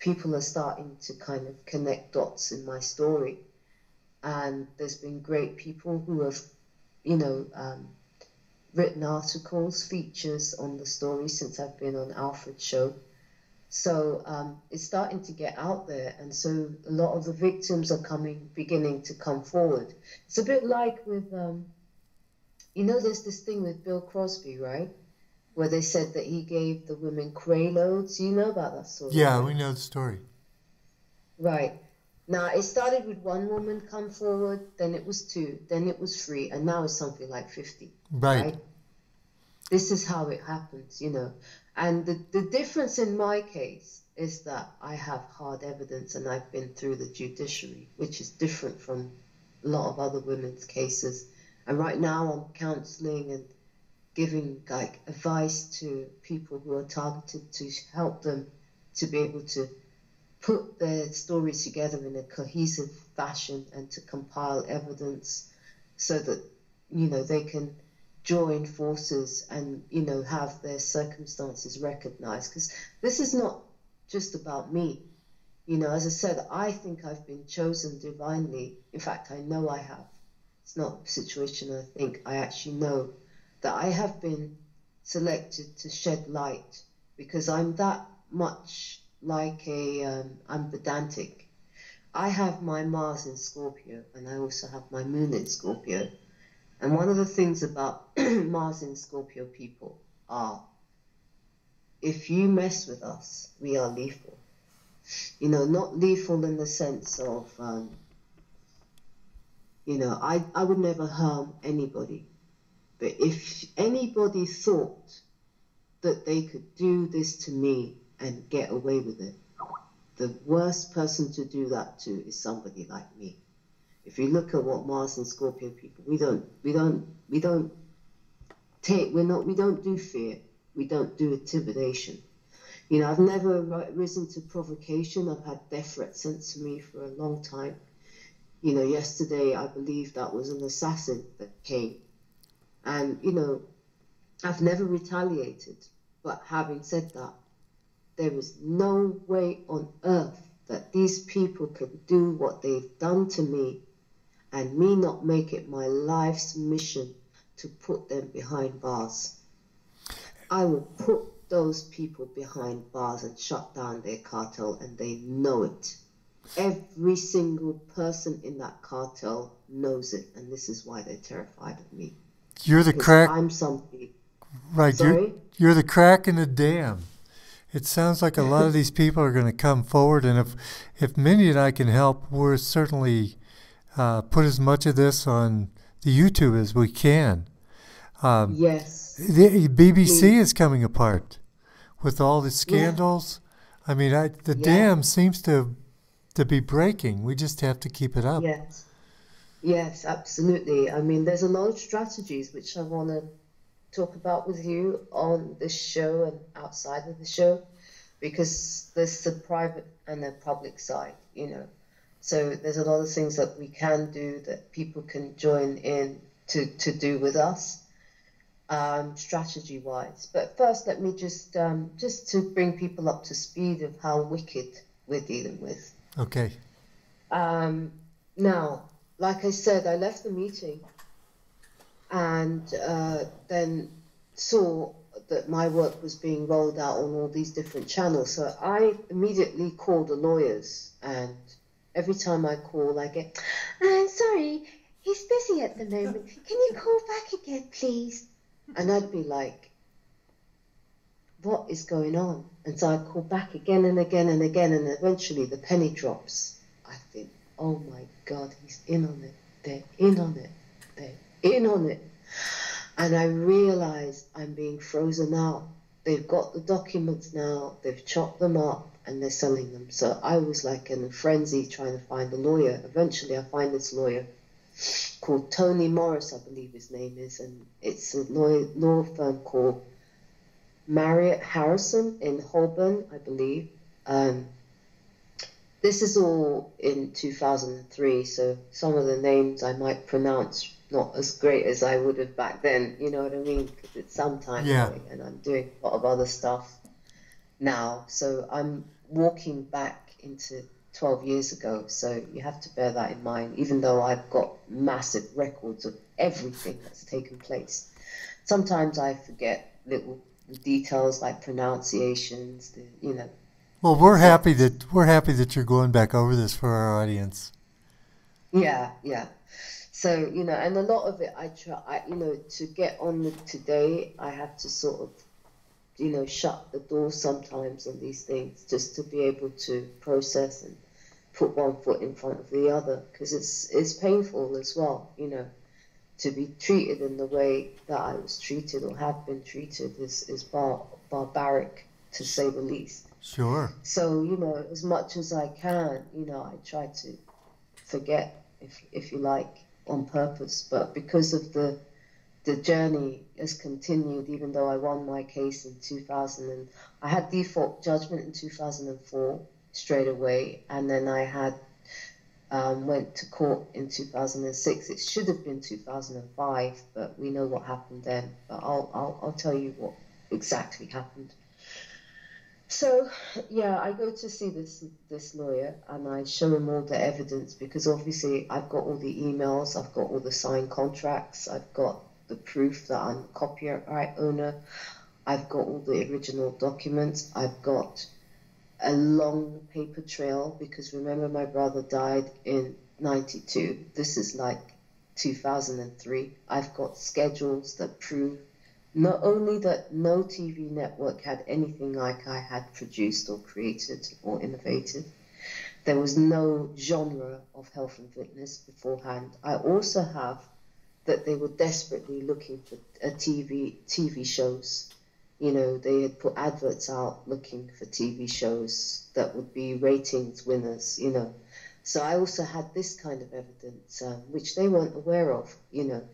people are starting to kind of connect dots in my story. And there's been great people who have, you know, um, written articles, features on the story since I've been on Alfred's show. So um, it's starting to get out there, and so a lot of the victims are coming, beginning to come forward. It's a bit like with, um, you know, there's this thing with Bill Crosby, right? Where they said that he gave the women Quaaludes. You know about that story? Yeah, we know the story. Right. Now it started with one woman come forward, then it was two, then it was three, and now it's something like fifty. Right. This is how it happens, you know. And the, the difference in my case is that I have hard evidence and I've been through the judiciary, which is different from a lot of other women's cases. And right now I'm counseling and giving like advice to people who are targeted to help them to be able to put their stories together in a cohesive fashion and to compile evidence so that you know they can join forces and you know have their circumstances recognized. Because this is not just about me. You know as i said i think i've been chosen divinely. In fact i know i have. It's not a situation i think. I actually know that i have been selected to shed light because i'm that much like a um, i'm pedantic. I have my mars in scorpio and i also have my moon in scorpio and one of the things about (clears throat) Mars in Scorpio people are if you mess with us, we are lethal. You know, not lethal in the sense of, um, you know, I, I would never harm anybody. But if anybody thought that they could do this to me and get away with it, the worst person to do that to is somebody like me if you look at what Mars and Scorpio people, we don't, we don't, we don't take, we're not, we don't do fear. We don't do intimidation. You know, I've never risen to provocation. I've had death threats sent to me for a long time. You know, yesterday I believe that was an assassin that came. And, you know, I've never retaliated. But having said that, there is no way on earth that these people can do what they've done to me and me not make it my life's mission to put them behind bars. I will put those people behind bars and shut down their cartel, and they know it. Every single person in that cartel knows it, and this is why they're terrified of me. You're the Because crack, I'm somebody. right? You're, you're the crack in the dam. It sounds like a lot of these people are going to come forward, and if if Minnie and I can help, we're certainly uh, put as much of this on the YouTube as we can. Um, Yes. the BBC is coming apart with all the scandals. I mean, I, the Yeah. dam seems to to be breaking. We just have to keep it up. Yes. Yes, absolutely. I mean, there's a lot of strategies which I want to talk about with you on this show and outside of the show because there's the private and the public side, you know. So there's a lot of things that we can do that people can join in to, to do with us, um, strategy wise. But first, let me just um, just to bring people up to speed of how wicked we're dealing with. Okay. Um, now, like I said, I left the meeting and uh, then saw that my work was being rolled out on all these different channels. So I immediately called the lawyers, and every time I call, I get, I'm sorry, he's busy at the moment. Can you call back again, please? And I'd be like, what is going on? And so I call back again and again and again, and eventually the penny drops. I think, oh my God, he's in on it. They're in on it. They're in on it. And I realize I'm being frozen out. They've got the documents now, they've chopped them up, and they're selling them. So I was like in a frenzy trying to find a lawyer. Eventually, I find this lawyer called Tony Morris, I believe his name is, and it's a law, law firm called Marriott Harrison in Holborn, I believe. Um, this is all in 2003, so some of the names I might pronounce not as great as I would have back then. You know what I mean? Because it's some time Yeah. and I'm doing a lot of other stuff now. So I'm walking back into 12 years ago. So you have to bear that in mind. Even though I've got massive records of everything that's taken place, sometimes I forget little details like pronunciations. The, you know. Well, we're happy that we're happy that you're going back over this for our audience. Yeah, yeah. So you know, and a lot of it, I try. I, you know, to get on with today, I have to sort of, you know, shut the door sometimes on these things just to be able to process and put one foot in front of the other because it's it's painful as well. You know, to be treated in the way that I was treated or have been treated is is bar, barbaric to say the least. Sure. So, you know, as much as I can, you know, I try to forget, if, if you like, on purpose. But because of the the journey has continued, even though I won my case in 2000. And I had default judgment in 2004 straight away, and then I had um, went to court in 2006. It should have been 2005, but we know what happened then. But I'll, I'll, I'll tell you what exactly happened. So, yeah, I go to see this this lawyer and I show him all the evidence because obviously I've got all the emails, I've got all the signed contracts, I've got the proof that I'm copyright owner, I've got all the original documents, I've got a long paper trail because remember my brother died in 92 this is like 2003 i've got schedules that prove not only that no tv network had anything like i had produced or created or innovated there was no genre of health and fitness beforehand. I also have that they were desperately looking for a tv tv shows you know, they had put adverts out looking for TV shows that would be ratings winners, you know. So I also had this kind of evidence, um, which they weren't aware of, you know.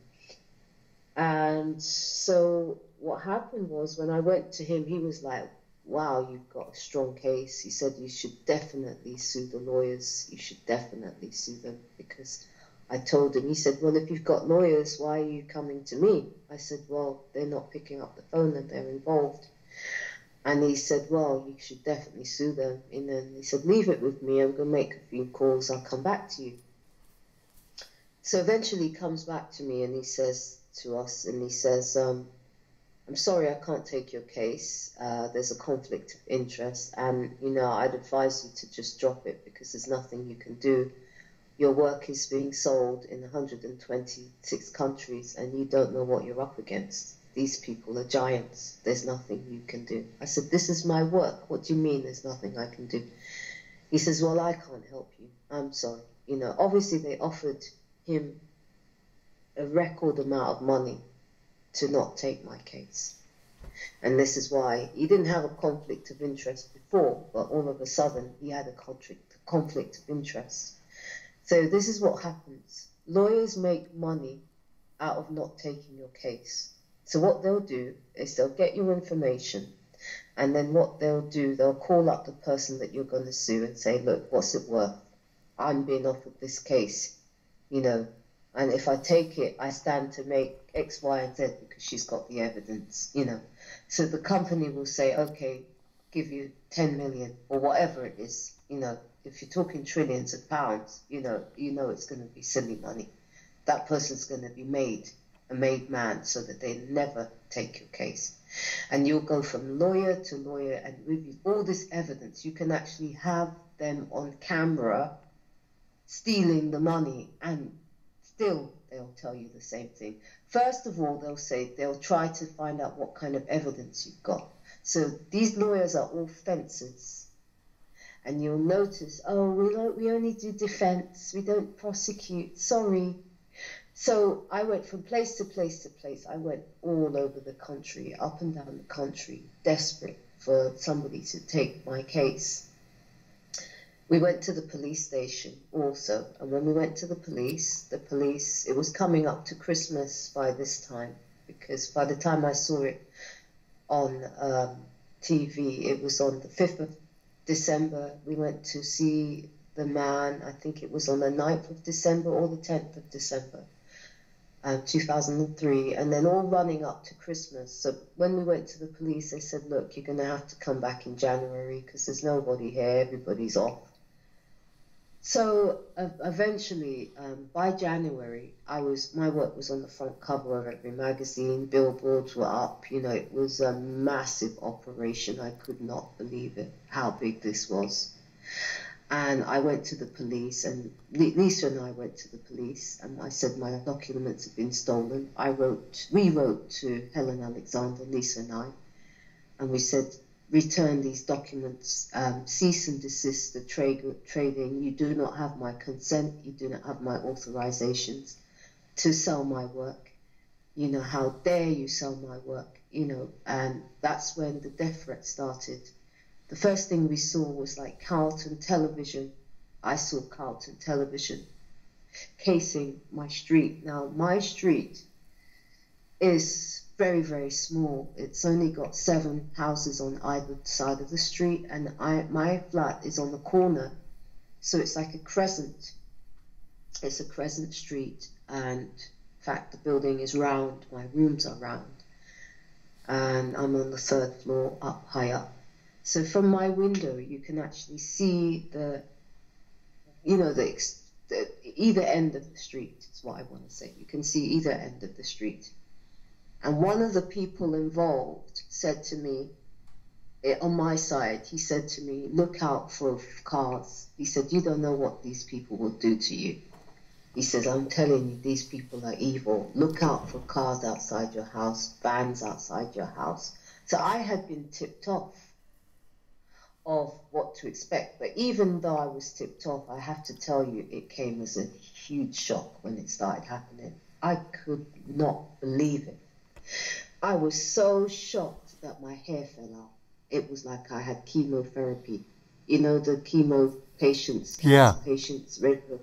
And so what happened was when I went to him, he was like, wow, you've got a strong case. He said, you should definitely sue the lawyers. You should definitely sue them because I told him, he said, Well, if you've got lawyers, why are you coming to me? I said, Well, they're not picking up the phone and they're involved. And he said, Well, you should definitely sue them. And then he said, Leave it with me. I'm going to make a few calls. I'll come back to you. So eventually he comes back to me and he says to us, and he says, um, I'm sorry, I can't take your case. Uh, there's a conflict of interest. And, you know, I'd advise you to just drop it because there's nothing you can do your work is being sold in 126 countries and you don't know what you're up against. These people are giants. There's nothing you can do. I said, This is my work. What do you mean there's nothing I can do? He says, Well, I can't help you. I'm sorry. You know, obviously they offered him a record amount of money to not take my case. And this is why he didn't have a conflict of interest before, but all of a sudden he had a conflict, conflict of interest so this is what happens. Lawyers make money out of not taking your case. So what they'll do is they'll get your information and then what they'll do, they'll call up the person that you're going to sue and say, look, what's it worth? I'm being offered this case, you know, and if I take it, I stand to make X, Y, and Z because she's got the evidence, you know. So the company will say, okay, give you 10 million or whatever it is, you know, if you're talking trillions of pounds, you know, you know it's going to be silly money. That person's going to be made a made man so that they never take your case. And you'll go from lawyer to lawyer, and with all this evidence, you can actually have them on camera stealing the money, and still they'll tell you the same thing. First of all, they'll say they'll try to find out what kind of evidence you've got. So these lawyers are all fences and you'll notice, oh, we don't, we only do defence, we don't prosecute. Sorry. So I went from place to place to place. I went all over the country, up and down the country, desperate for somebody to take my case. We went to the police station also, and when we went to the police, the police, it was coming up to Christmas by this time, because by the time I saw it on um, TV, it was on the 5th of December, we went to see the man, I think it was on the 9th of December or the 10th of December, um, 2003, and then all running up to Christmas. So when we went to the police, they said, Look, you're going to have to come back in January because there's nobody here, everybody's off. So uh, eventually, um, by January, I was my work was on the front cover of every magazine. Billboards were up. You know, it was a massive operation. I could not believe it how big this was. And I went to the police, and Lisa and I went to the police, and I said my documents had been stolen. I wrote, we wrote to Helen Alexander, Lisa and I, and we said return these documents, um, cease and desist the trade, trading. You do not have my consent. You do not have my authorizations to sell my work. You know, how dare you sell my work? You know, and that's when the death threat started. The first thing we saw was like Carlton Television. I saw Carlton Television casing my street. Now, my street is very, very small. It's only got seven houses on either side of the street, and I, my flat is on the corner. So it's like a crescent. It's a crescent street, and in fact, the building is round. My rooms are round. And I'm on the third floor, up high up. So from my window, you can actually see the, you know, the, the either end of the street is what I want to say. You can see either end of the street. And one of the people involved said to me, eh, on my side, he said to me, look out for cars. He said, you don't know what these people will do to you. He says, I'm telling you, these people are evil. Look out for cars outside your house, vans outside your house. So I had been tipped off of what to expect. But even though I was tipped off, I have to tell you, it came as a huge shock when it started happening. I could not believe it. I was so shocked that my hair fell out. It was like I had chemotherapy. You know, the chemo patients, yeah. patients, regular,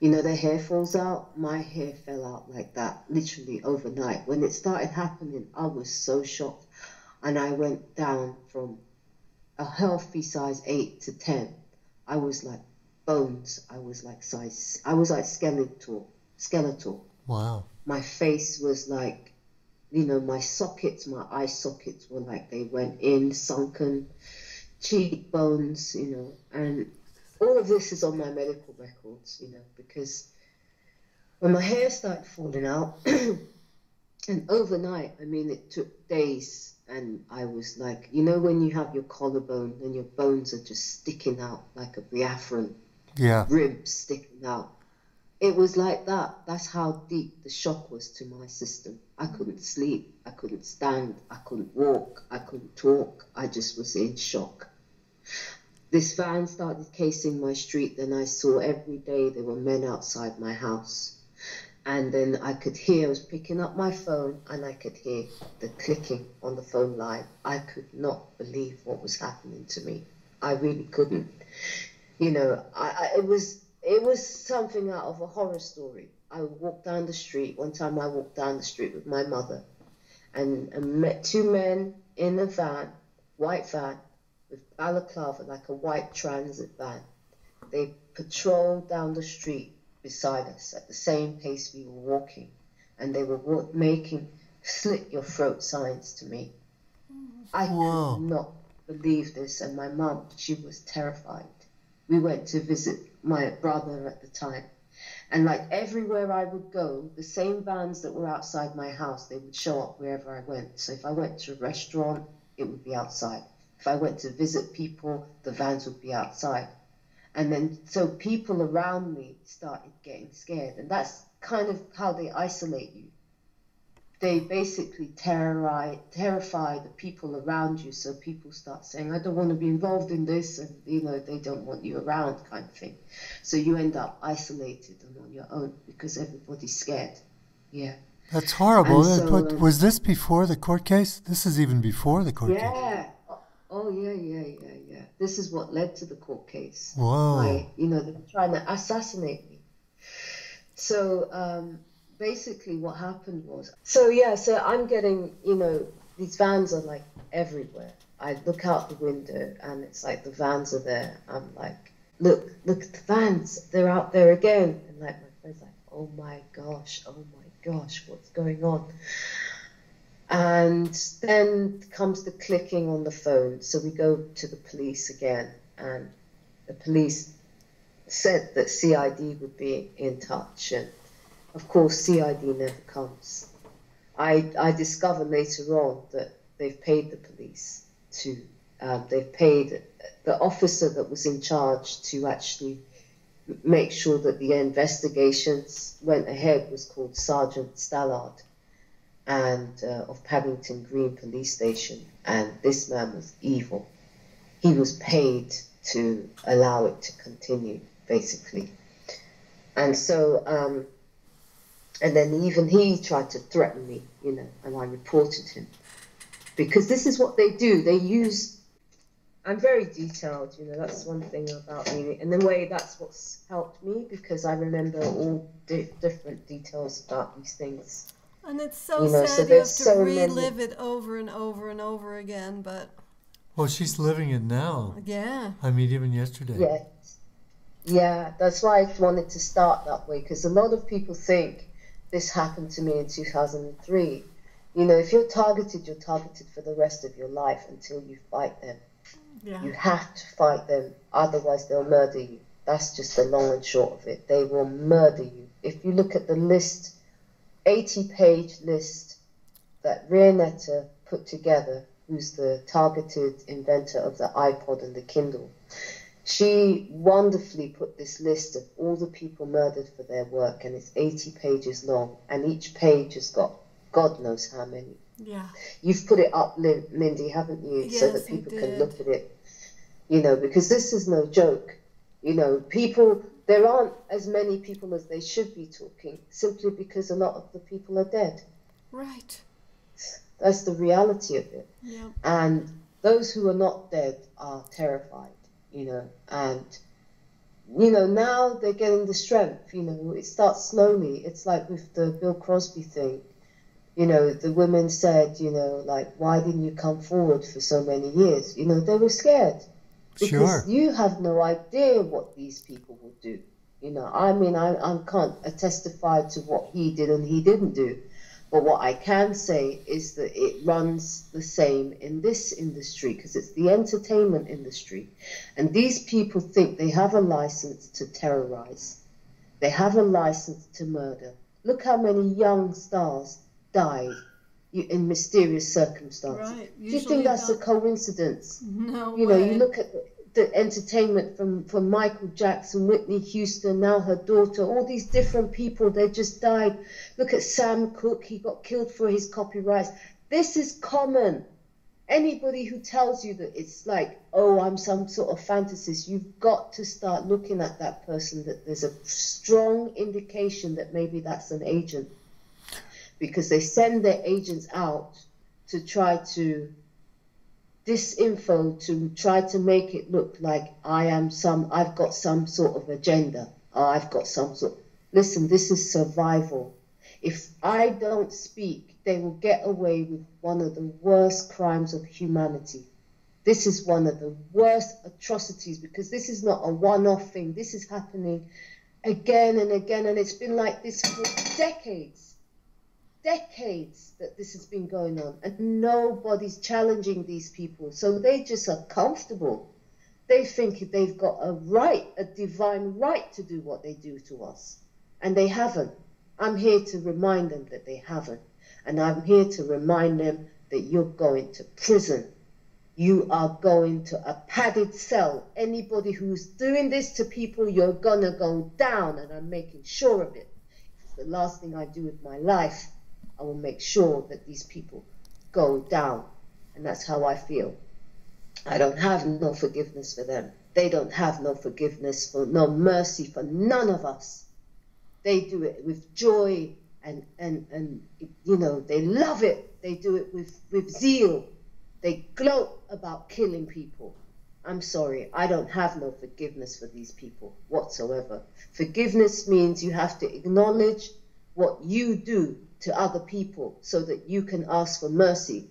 you know, their hair falls out. My hair fell out like that, literally overnight. When it started happening, I was so shocked. And I went down from a healthy size 8 to 10. I was like bones. I was like size, I was like skeletal, skeletal. Wow. My face was like you know, my sockets, my eye sockets were like they went in, sunken, cheekbones, you know, and all of this is on my medical records, you know, because when my hair started falling out, (clears throat) and overnight, I mean, it took days, and I was like, you know, when you have your collarbone and your bones are just sticking out like a Biafran yeah. ribs sticking out it was like that. That's how deep the shock was to my system. I couldn't sleep. I couldn't stand. I couldn't walk. I couldn't talk. I just was in shock. This van started casing my street. Then I saw every day there were men outside my house. And then I could hear, I was picking up my phone and I could hear the clicking on the phone line. I could not believe what was happening to me. I really couldn't. You know, I, I it was it was something out of a horror story. I walked down the street. One time I walked down the street with my mother and, and met two men in a van, white van, with balaclava, like a white transit van. They patrolled down the street beside us at the same pace we were walking, and they were making slit your throat signs to me. I Whoa. could not believe this, and my mum, she was terrified. We went to visit my brother at the time. And like everywhere I would go, the same vans that were outside my house, they would show up wherever I went. So if I went to a restaurant, it would be outside. If I went to visit people, the vans would be outside. And then so people around me started getting scared. And that's kind of how they isolate you they basically terrorize, terrify the people around you. So people start saying, I don't want to be involved in this. And, you know, they don't want you around kind of thing. So you end up isolated and on your own because everybody's scared. Yeah. That's horrible. So, but um, was this before the court case? This is even before the court case. Yeah. Oh, yeah, yeah, yeah, yeah. This is what led to the court case. Whoa. My, you know, they were trying to assassinate me. So, um, basically what happened was so yeah so i'm getting you know these vans are like everywhere. I look out the window and it's like the vans are there. I'm like look look at the vans. They're out there again. And like my friend's like oh my gosh oh my gosh what's going on? And then comes the clicking on the phone. So we go to the police again and the police said that cid would be in touch and of course, CID never comes. I, I discover later on that they've paid the police to, um, they've paid the officer that was in charge to actually make sure that the investigations went ahead was called Sergeant Stallard and uh, of Paddington Green Police Station. And this man was evil. He was paid to allow it to continue, basically. And so um, and then even he tried to threaten me, you know, and I reported him. Because this is what they do. They use, I'm very detailed, you know, that's one thing about me. In a way, that's what's helped me because I remember all di- different details about these things. And it's so you know, sad so you have to so relive many... it over and over and over again, but. Well, she's living it now. Yeah. I mean, even yesterday. Yeah. Yeah, that's why I wanted to start that way because a lot of people think this happened to me in 2003. You know, if you're targeted, you're targeted for the rest of your life until you fight them. Yeah. You have to fight them, otherwise, they'll murder you. That's just the long and short of it. They will murder you. If you look at the list 80 page list that Rianetta put together, who's the targeted inventor of the iPod and the Kindle. She wonderfully put this list of all the people murdered for their work, and it's 80 pages long, and each page has got God knows how many. Yeah. You've put it up, Mindy, haven't you? Yes, so that people can look at it. You know, because this is no joke. You know, people there aren't as many people as they should be talking simply because a lot of the people are dead. Right. That's the reality of it. Yeah. And those who are not dead are terrified, you know, and you know, now they're getting the strength, you know, it starts slowly. It's like with the Bill Crosby thing. You know, the women said, you know, like, why didn't you come forward for so many years? You know, they were scared because sure. you have no idea what these people will do. You know, I mean, I, I can't testify to what he did and he didn't do. But what I can say is that it runs the same in this industry because it's the entertainment industry. And these people think they have a license to terrorize, they have a license to murder. Look how many young stars died in mysterious circumstances. Right. Do you think that's not. a coincidence? No. You know, you look at the entertainment from, from Michael Jackson, Whitney Houston, now her daughter, all these different people, they just died. Look at Sam Cooke, he got killed for his copyrights. This is common. Anybody who tells you that it's like, oh, I'm some sort of fantasist, you've got to start looking at that person that there's a strong indication that maybe that's an agent because they send their agents out to try to disinfo to try to make it look like I am some I've got some sort of agenda or I've got some sort listen this is survival if I don't speak they will get away with one of the worst crimes of humanity this is one of the worst atrocities because this is not a one-off thing this is happening again and again and it's been like this for decades decades that this has been going on, and nobody's challenging these people. So they just are comfortable. They think they've got a right, a divine right to do what they do to us. And they haven't. I'm here to remind them that they haven't. And I'm here to remind them that you're going to prison. You are going to a padded cell. Anybody who's doing this to people, you're going to go down. And I'm making sure of it. It's the last thing I do with my life I will make sure that these people go down. And that's how I feel. I don't have no forgiveness for them. They don't have no forgiveness for no mercy for none of us. They do it with joy and and and you know they love it. They do it with with zeal. They gloat about killing people. I'm sorry, I don't have no forgiveness for these people whatsoever. Forgiveness means you have to acknowledge what you do to other people so that you can ask for mercy.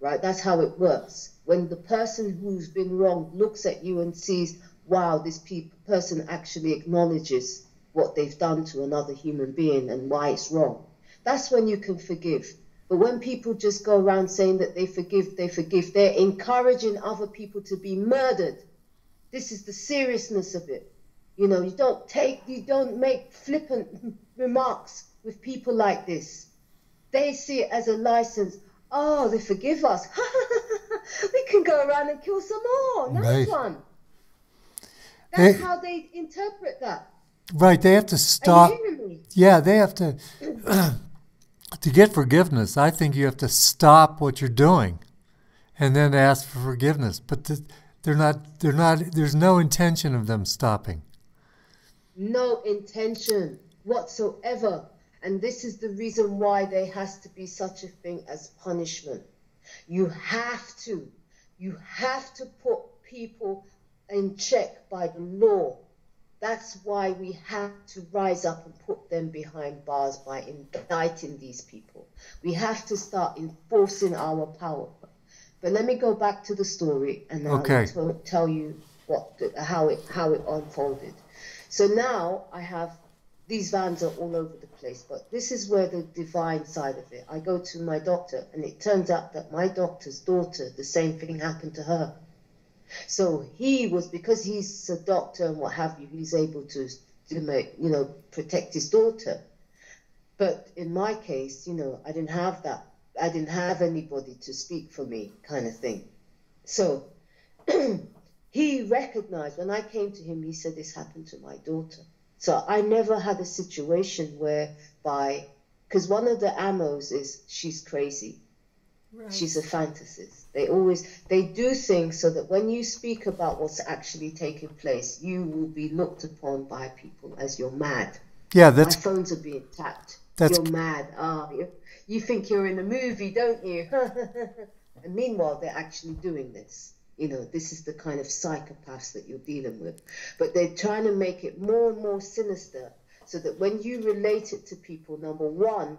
Right? That's how it works. When the person who's been wronged looks at you and sees, wow, this pe- person actually acknowledges what they've done to another human being and why it's wrong, that's when you can forgive. But when people just go around saying that they forgive, they forgive, they're encouraging other people to be murdered. This is the seriousness of it. You know, you don't take, you don't make flippant (laughs) remarks with people like this. They see it as a license. Oh, they forgive us. (laughs) we can go around and kill some more. Nice right. one. That's how they interpret that. Right. They have to stop. Yeah, they have to. (clears throat) to get forgiveness, I think you have to stop what you're doing, and then ask for forgiveness. But the, they're not. They're not. There's no intention of them stopping. No intention whatsoever. And this is the reason why there has to be such a thing as punishment. You have to, you have to put people in check by the law. That's why we have to rise up and put them behind bars by indicting these people. We have to start enforcing our power. But let me go back to the story and okay. I'll t- tell you what how it how it unfolded. So now I have these vans are all over the place, but this is where the divine side of it. I go to my doctor, and it turns out that my doctor's daughter, the same thing happened to her. So he was because he's a doctor and what have you, he's able to, to make, you know, protect his daughter. But in my case, you know, I didn't have that. I didn't have anybody to speak for me, kind of thing. So (clears throat) he recognized when I came to him, he said this happened to my daughter. So I never had a situation whereby, because one of the ammos is she's crazy. Right. She's a fantasist. They always they do things so that when you speak about what's actually taking place, you will be looked upon by people as you're mad. Yeah, that's my phones are being tapped. That's you're mad. Ah, you, you think you're in a movie, don't you? (laughs) and meanwhile, they're actually doing this. You know, this is the kind of psychopaths that you're dealing with. But they're trying to make it more and more sinister so that when you relate it to people, number one,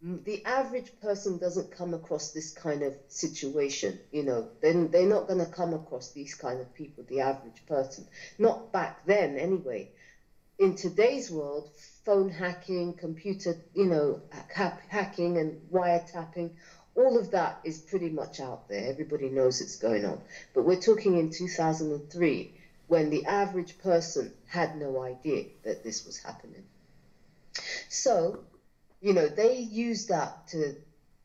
the average person doesn't come across this kind of situation. You know, then they're not going to come across these kind of people, the average person. Not back then, anyway. In today's world, phone hacking, computer, you know, hacking and wiretapping, all of that is pretty much out there. Everybody knows it's going on. But we're talking in 2003 when the average person had no idea that this was happening. So, you know, they use that to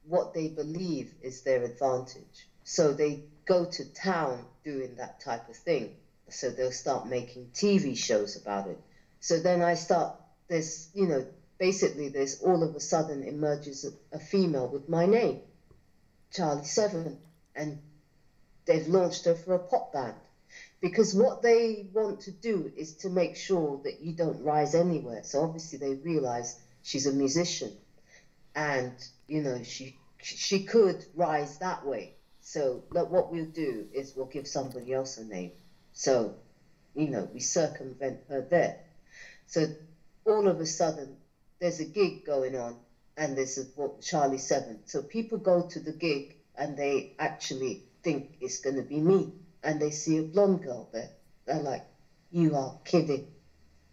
what they believe is their advantage. So they go to town doing that type of thing. So they'll start making TV shows about it. So then I start, there's, you know, basically there's all of a sudden emerges a, a female with my name. Charlie Seven, and they've launched her for a pop band. Because what they want to do is to make sure that you don't rise anywhere. So obviously they realize she's a musician, and you know she she could rise that way. So look, what we'll do is we'll give somebody else a name. So you know we circumvent her there. So all of a sudden there's a gig going on and this is what Charlie Seven. So people go to the gig and they actually think it's going to be me, and they see a blonde girl there. They're like, "You are kidding?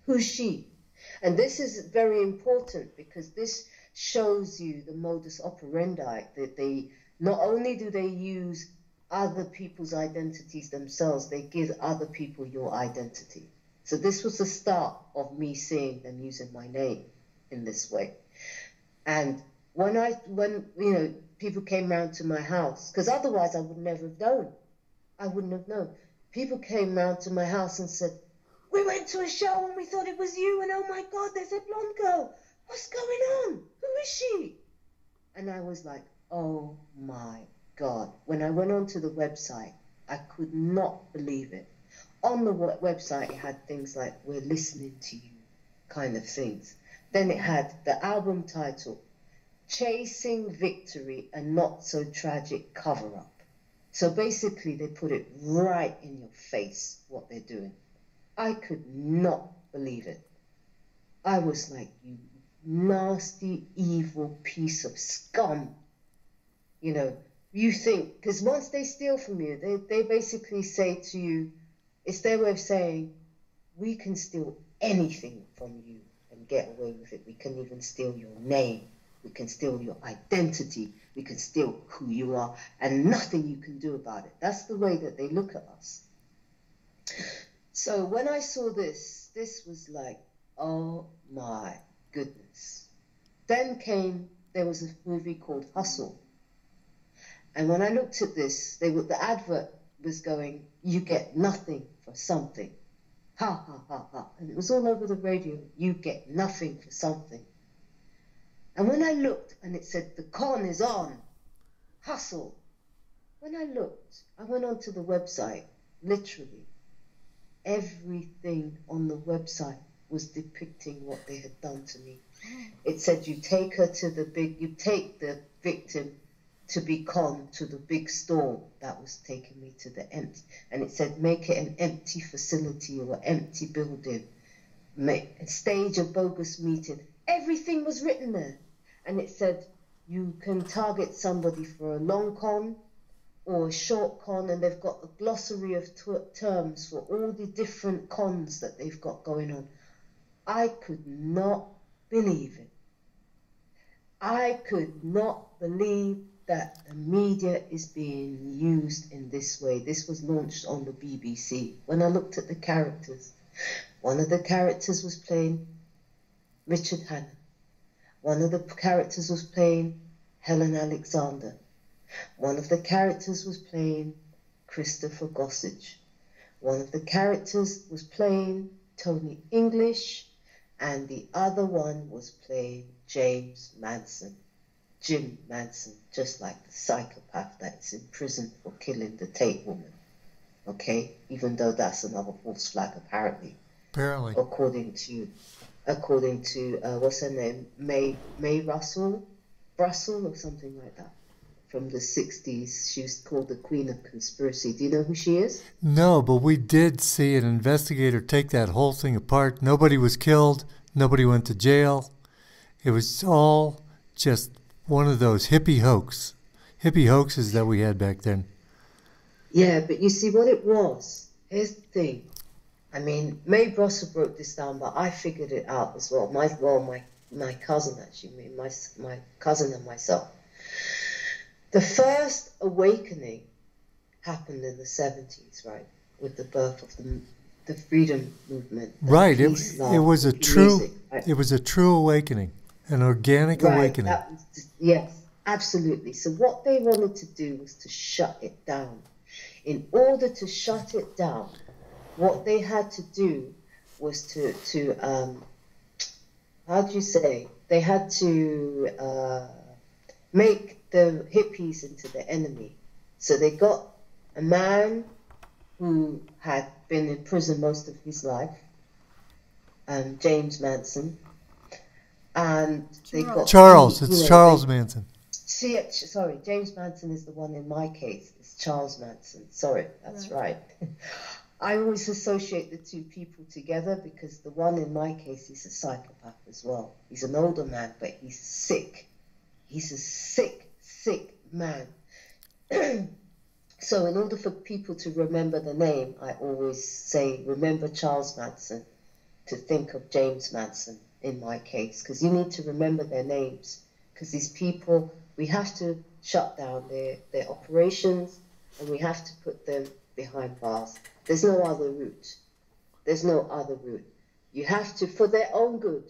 Who's she?" And this is very important because this shows you the modus operandi that they not only do they use other people's identities themselves, they give other people your identity. So this was the start of me seeing them using my name in this way. And when I, when, you know, people came round to my house, because otherwise I would never have known. I wouldn't have known. People came round to my house and said, we went to a show and we thought it was you, and oh my God, there's a blonde girl. What's going on? Who is she? And I was like, oh my God. When I went onto the website, I could not believe it. On the website, it had things like, we're listening to you, kind of things. Then it had the album title, Chasing Victory, a Not So Tragic Cover Up. So basically, they put it right in your face what they're doing. I could not believe it. I was like, you nasty, evil piece of scum. You know, you think, because once they steal from you, they, they basically say to you, it's their way of saying, we can steal anything from you and get away with it. We can even steal your name. We can steal your identity. We can steal who you are, and nothing you can do about it. That's the way that they look at us. So when I saw this, this was like, oh my goodness. Then came, there was a movie called Hustle. And when I looked at this, they were, the advert was going, you get nothing for something. Ha ha ha ha. And it was all over the radio. You get nothing for something. And when I looked and it said, the con is on, hustle. When I looked, I went onto the website, literally. Everything on the website was depicting what they had done to me. It said, you take her to the big, you take the victim to be con to the big store that was taking me to the empty. And it said, make it an empty facility or empty building. stage a bogus meeting. Everything was written there. And it said you can target somebody for a long con or a short con, and they've got a glossary of terms for all the different cons that they've got going on. I could not believe it. I could not believe that the media is being used in this way. This was launched on the BBC. When I looked at the characters, one of the characters was playing Richard Hannon. One of the characters was playing Helen Alexander. One of the characters was playing Christopher Gossage. One of the characters was playing Tony English, and the other one was playing James Manson. Jim Manson, just like the psychopath that's in prison for killing the Tate woman. Okay, even though that's another false flag, apparently. Apparently. According to, according to uh, what's her name, Mae Mae Russell, Russell or something like that, from the '60s. She was called the Queen of Conspiracy. Do you know who she is? No, but we did see an investigator take that whole thing apart. Nobody was killed. Nobody went to jail. It was all just one of those hippie hoax, hippie hoaxes that we had back then. Yeah, but you see what it was. Here's the thing. I mean, Mae Russell broke this down, but I figured it out as well. My well, my my cousin actually, my my cousin and myself. The first awakening happened in the seventies, right, with the birth of the the freedom movement. Right. It, it was a true. Music, right? It was a true awakening. An organic right, awakening. Was, yes, absolutely. So what they wanted to do was to shut it down. In order to shut it down, what they had to do was to to um, how do you say? They had to uh, make the hippies into the enemy. So they got a man who had been in prison most of his life, um, James Manson, and they got Charles. It's know, Charles they, Manson. See, sorry, James Manson is the one in my case. It's Charles Manson. Sorry, that's right. right. (laughs) I always associate the two people together because the one in my case is a psychopath as well. He's an older man, but he's sick. He's a sick, sick man. (clears throat) so, in order for people to remember the name, I always say, remember Charles Manson to think of James Manson in my case, because you need to remember their names. Because these people, we have to shut down their, their operations and we have to put them behind bars. There's no other route. There's no other route. You have to, for their own good,